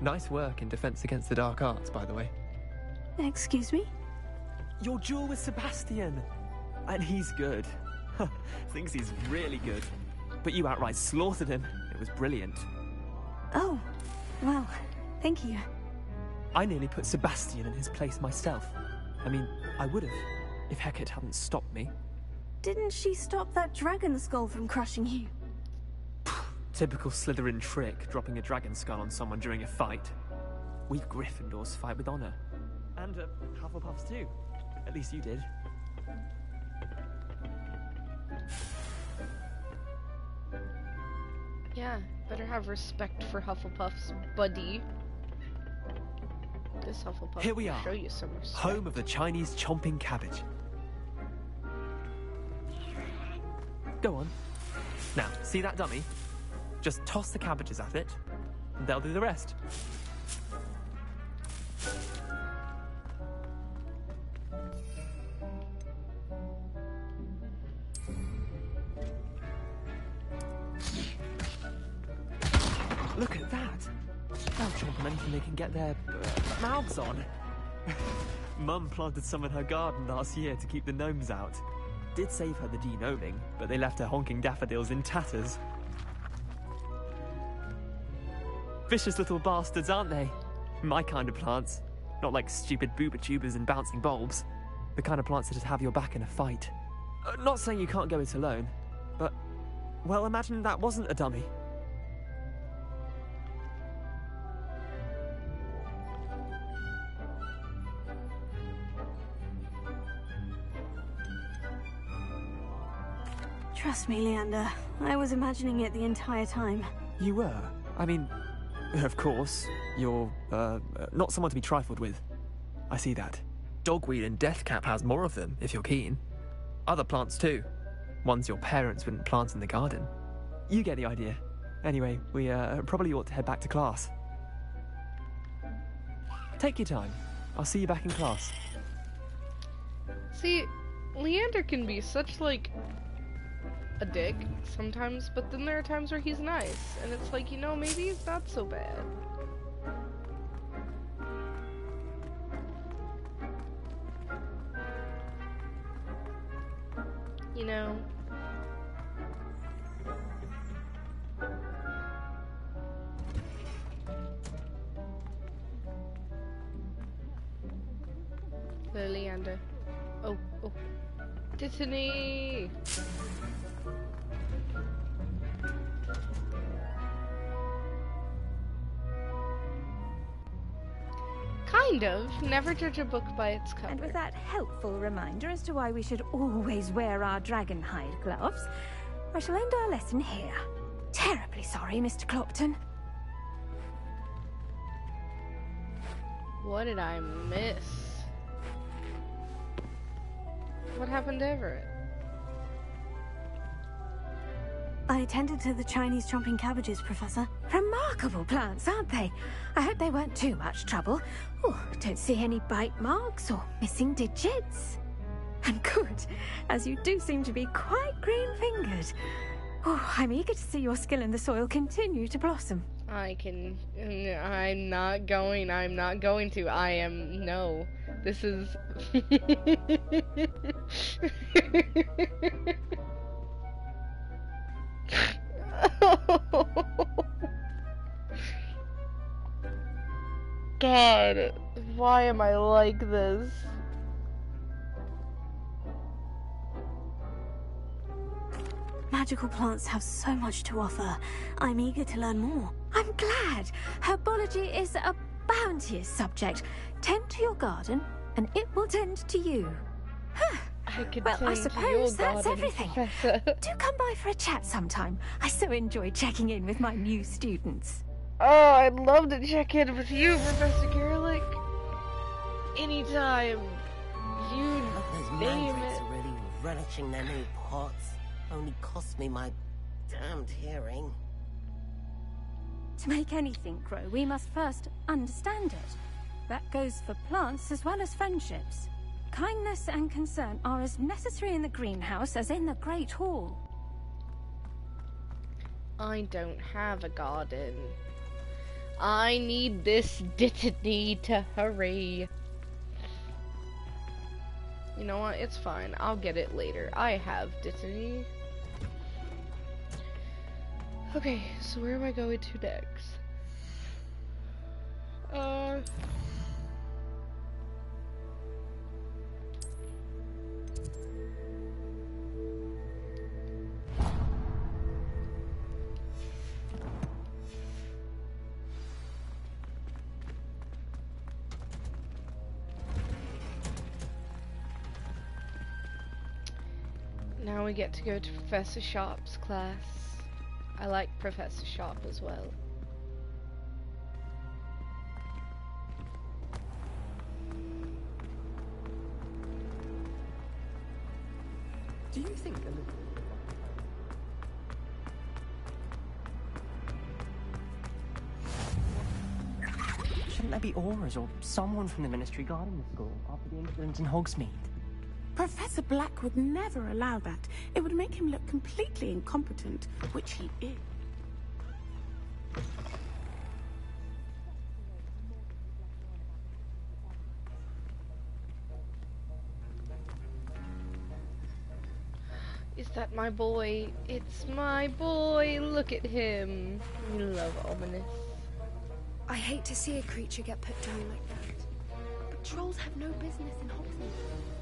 Nice work in Defense Against the Dark Arts, by the way. Excuse me? Your duel with Sebastian. And he's good. Thinks he's really good. But you outright slaughtered him. It was brilliant. Oh, well, thank you. I nearly put Sebastian in his place myself. I mean, I would have, if Hecat hadn't stopped me. Didn't she stop that dragon skull from crushing you? Typical Slytherin trick, dropping a dragon skull on someone during a fight. We Gryffindors fight with honor. And uh, Hufflepuffs too. At least you did. Yeah, better have respect for Hufflepuffs, buddy. This Hufflepuff Here we are, show you some respect. home of the Chinese chomping cabbage. Go on. Now, see that dummy? Just toss the cabbages at it, and they'll do the rest. Look at that! They'll chomp on anything they can get their uh, mouths on. Mum planted some in her garden last year to keep the gnomes out. Did save her the denoming, but they left her honking daffodils in tatters. Vicious little bastards, aren't they? My kind of plants. Not like stupid Bubotubers and bouncing bulbs. The kind of plants that'd have your back in a fight. Uh, not saying you can't go it alone, but, well, imagine that wasn't a dummy. Trust me, Leander. I was imagining it the entire time. You were? I mean, of course, you're, uh, not someone to be trifled with. I see that. Dogweed and Deathcap has more of them, if you're keen. Other plants too. Ones your parents wouldn't plant in the garden. You get the idea. Anyway, we, uh, probably ought to head back to class. Take your time. I'll see you back in class. See, Leander can be such like a dick sometimes, but then there are times where he's nice, and it's like, you know, maybe he's not so bad. You know. The Leander. Oh, oh. Dittany! Kind of. Never judge a book by its cover. And with that helpful reminder as to why we should always wear our dragon hide gloves, I shall end our lesson here. Terribly sorry, Mr. Clopton. What did I miss? What happened to Everett? I attended to the Chinese chomping cabbages, Professor. Remarkable plants, aren't they? I hope they weren't too much trouble. Oh, don't see any bite marks or missing digits. And good, as you do seem to be quite green-fingered. Oh, I'm eager to see your skill in the soil continue to blossom. I can. I'm not going. I'm not going to. I am. No. This is. God, why am I like this? Magical plants have so much to offer. I'm eager to learn more. I'm glad. Herbology is a bounteous subject. Tend to your garden, and it will tend to you. I could well, I suppose your that's garden, everything. Professor. Do come by for a chat sometime. I so enjoy checking in with my new students. Oh, I'd love to check in with you, Professor Garlick. Anytime. You Those name mandrakes it. are really relishing their new pots. Only cost me my damned hearing. To make anything grow, we must first understand it. That goes for plants as well as friendships. Kindness and concern are as necessary in the greenhouse as in the Great Hall. I don't have a garden. I need this dittany to hurry. You know what? It's fine. I'll get it later. I have dittany. Okay, so where am I going to next? Uh. Now we get to go to Professor Sharp's class. I like Professor Sharp as well. Do you think. Shouldn't there be Aurors or someone from the Ministry guarding the school after the incident in Hogsmeade? Professor Black would never allow that. It would make him look completely incompetent, which he is. Is that my boy? It's my boy! Look at him! We love Ominis. I hate to see a creature get put down like that. But trolls have no business in Hogsmeade.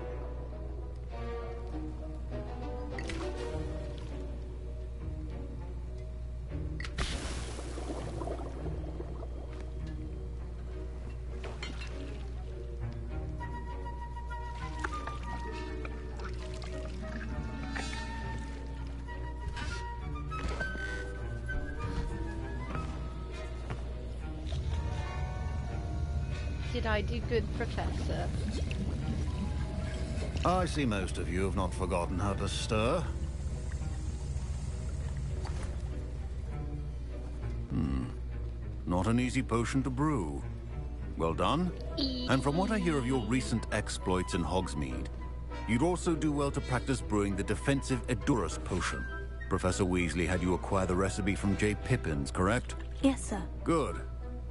Good, Professor? I see most of you have not forgotten how to stir. Hmm. Not an easy potion to brew. Well done. And from what I hear of your recent exploits in Hogsmeade, you'd also do well to practice brewing the defensive Edurus potion. Professor Weasley had you acquire the recipe from J. Pippins, correct? Yes, sir. Good.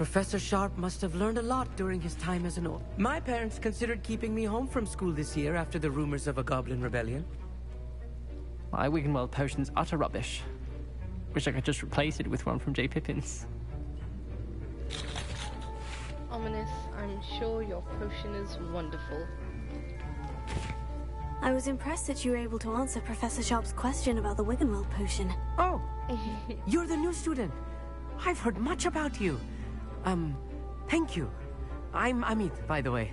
Professor Sharp must have learned a lot during his time as an Auror. My parents considered keeping me home from school this year after the rumors of a goblin rebellion. My Wiggenweld potion's utter rubbish. Wish I could just replace it with one from J. Pippin's. Ominis, I'm sure your potion is wonderful. I was impressed that you were able to answer Professor Sharp's question about the Wiggenweld potion. Oh, you're the new student. I've heard much about you. Um, thank you. I'm Amit, by the way.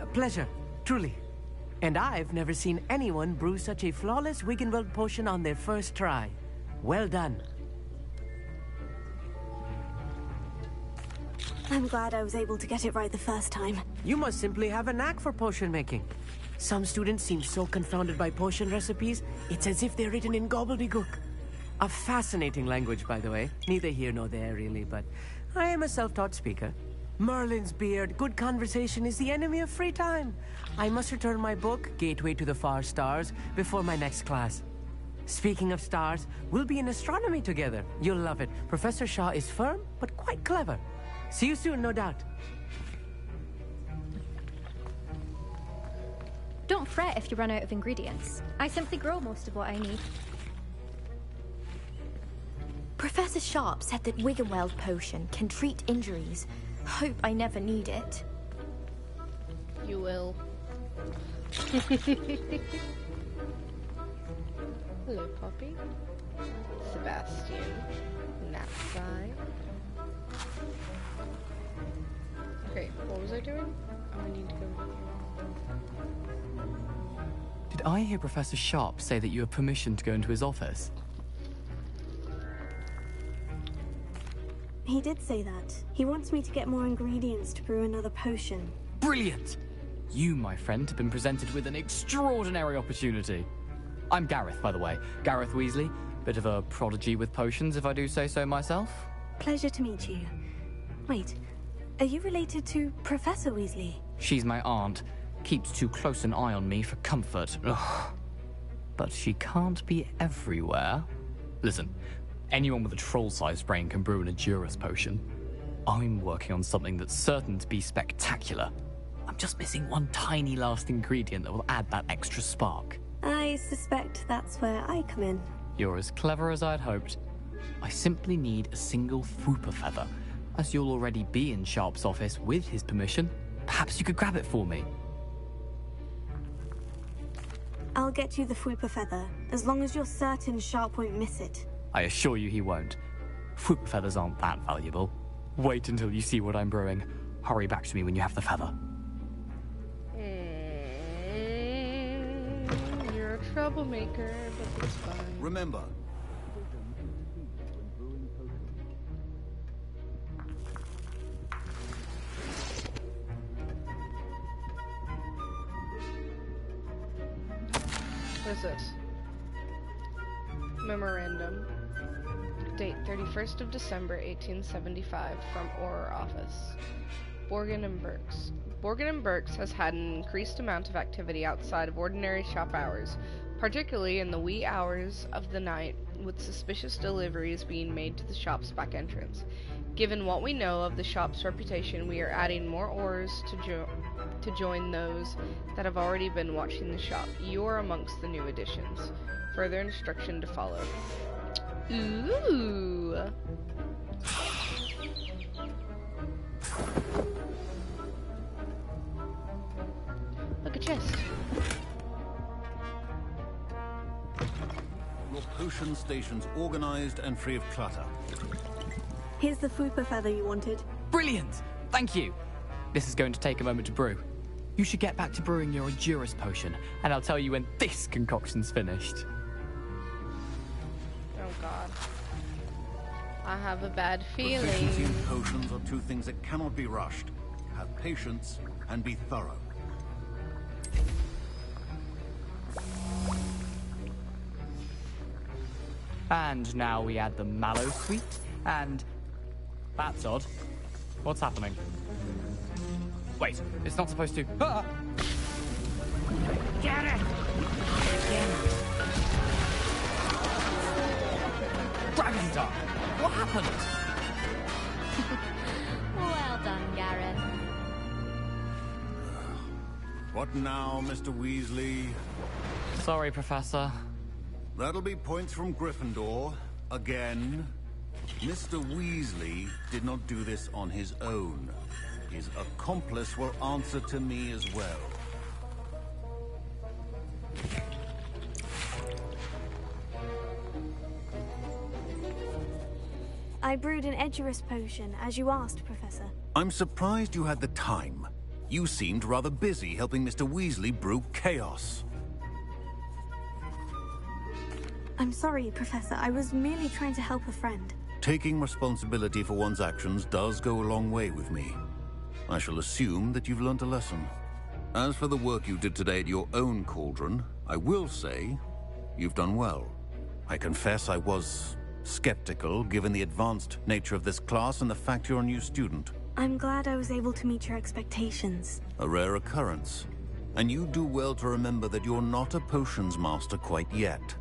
A pleasure, truly. And I've never seen anyone brew such a flawless Wiggenweld potion on their first try. Well done. I'm glad I was able to get it right the first time. You must simply have a knack for potion making. Some students seem so confounded by potion recipes, it's as if they're written in gobbledygook. A fascinating language, by the way. Neither here nor there, really, but I am a self-taught speaker. Merlin's beard, good conversation is the enemy of free time. I must return my book, Gateway to the Far Stars, before my next class. Speaking of stars, we'll be in astronomy together. You'll love it. Professor Shah is firm, but quite clever. See you soon, no doubt. Don't fret if you run out of ingredients. I simply grow most of what I need. Professor Sharp said that Wiggenweld potion can treat injuries. Hope I never need it. You will. Hello, Poppy. Sebastian. Natsai. Okay, what was I doing? Oh, I need to go. Did I hear Professor Sharp say that you have permission to go into his office? He did say that. He wants me to get more ingredients to brew another potion. Brilliant! You, my friend, have been presented with an extraordinary opportunity. I'm Gareth, by the way. Gareth Weasley. Bit of a prodigy with potions, if I do say so myself. Pleasure to meet you. Wait, are you related to Professor Weasley? She's my aunt. Keeps too close an eye on me for comfort. Ugh. But she can't be everywhere. Listen, anyone with a troll-sized brain can brew an Edurus potion. I'm working on something that's certain to be spectacular. I'm just missing one tiny last ingredient that will add that extra spark. I suspect that's where I come in. You're as clever as I'd hoped. I simply need a single Fwooper feather. As you'll already be in Sharp's office with his permission, perhaps you could grab it for me. I'll get you the Fwooper feather, as long as you're certain Sharp won't miss it. I assure you he won't. Fwooper feathers aren't that valuable. Wait until you see what I'm brewing. Hurry back to me when you have the feather. Mm, you're a troublemaker, but it's fine. Remember, What is this? Memorandum. Date 31st of December 1875 from Auror Office. Borgin and Burkes. Borgin and Burkes has had an increased amount of activity outside of ordinary shop hours, particularly in the wee hours of the night, with suspicious deliveries being made to the shop's back entrance. Given what we know of the shop's reputation, we are adding more oars to, jo- to join those that have already been watching the shop. You are amongst the new additions. Further instruction to follow. Ooh. Look a chest. your potion station's organized and free of clutter. Here's the Fwooper feather you wanted. Brilliant! Thank you. This is going to take a moment to brew. You should get back to brewing your Edurus potion, and I'll tell you when this concoction's finished. Oh god. I have a bad Proficiency feeling. in potions are two things that cannot be rushed. Have patience and be thorough. And now we add the Mallowsweet, and that's odd. What's happening? Wait, it's not supposed to. Ah! Get it! Dragon's Dark! What happened? Well done, Garreth. What now, Mr. Weasley? Sorry, Professor. That'll be points from Gryffindor. Again. Mr. Weasley did not do this on his own. His accomplice will answer to me as well. I brewed an Edurus potion, as you asked, Professor. I'm surprised you had the time. You seemed rather busy helping Mr. Weasley brew chaos. I'm sorry, Professor. I was merely trying to help a friend. taking responsibility for one's actions does go a long way with me. I shall assume that you've learnt a lesson. As for the work you did today at your own cauldron, I will say you've done well. I confess I was skeptical given the advanced nature of this class and the fact you're a new student. I'm glad I was able to meet your expectations. A rare occurrence. And you do well to remember that you're not a potions master quite yet.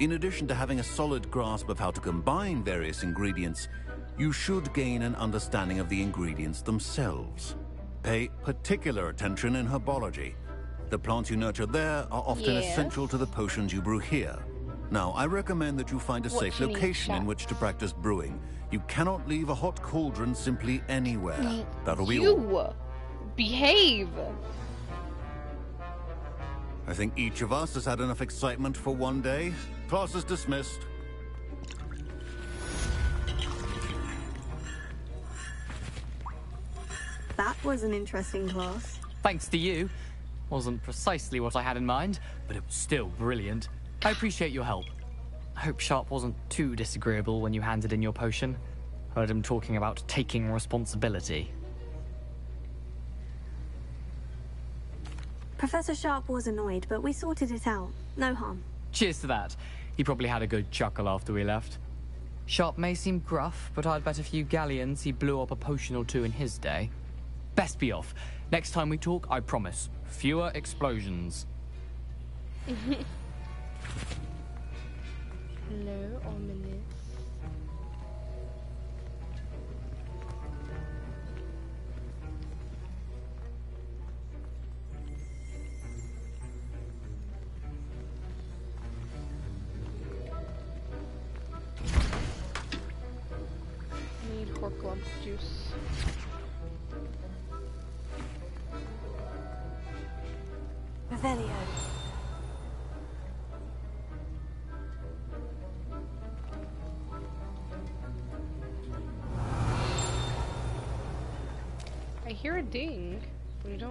In addition to having a solid grasp of how to combine various ingredients, you should gain an understanding of the ingredients themselves. Pay particular attention in herbology. The plants you nurture there are often Yes. essential to the potions you brew here. Now, I recommend that you find a What safe you need, location in which to practice brewing. You cannot leave a hot cauldron simply anywhere. That'll be all. Behave. I think each of us has had enough excitement for one day. Class is dismissed. That was an interesting class. Thanks to you. Wasn't precisely what I had in mind, but it was still brilliant. I appreciate your help. I hope Sharp wasn't too disagreeable when you handed in your potion. Heard him talking about taking responsibility. Professor Sharp was annoyed, but we sorted it out. No harm. Cheers to that. He probably had a good chuckle after we left. Sharp may seem gruff, but I'd bet a few galleons he blew up a potion or two in his day. Best be off. Next time we talk, I promise. Fewer explosions. Hello, Ominis.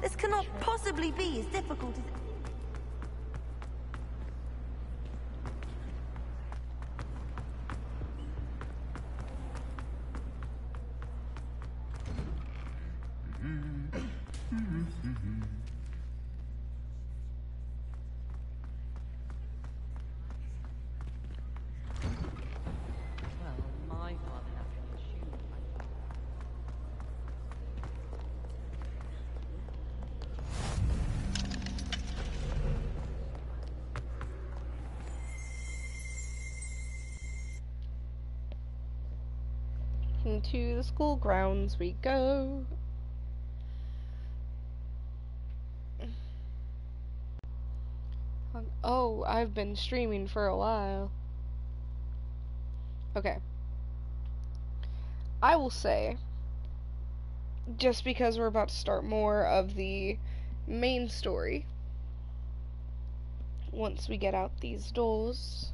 This cannot possibly be as difficult as... school grounds we go. Oh, I've been streaming for a while. Okay. I will say, just because we're about to start more of the main story, once we get out these doors.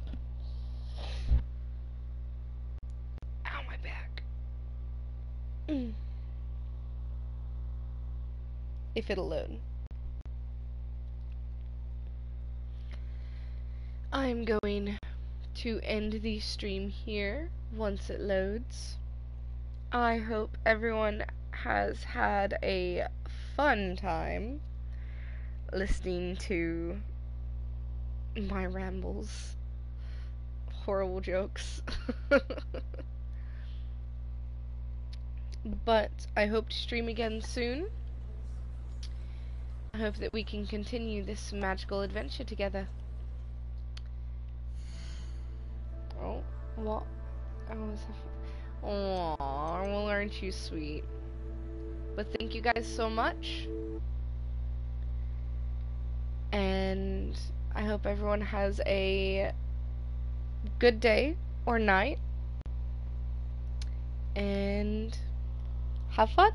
Ow, my back. Mm. If it alone. I'm going to end the stream here once it loads. I hope everyone has had a fun time listening to my rambles. Horrible jokes. but I hope to stream again soon. I hope that we can continue this magical adventure together. Oh, what? Oh, Aww, well, aren't you sweet? But thank you guys so much. And I hope everyone has a good day or night. And have fun.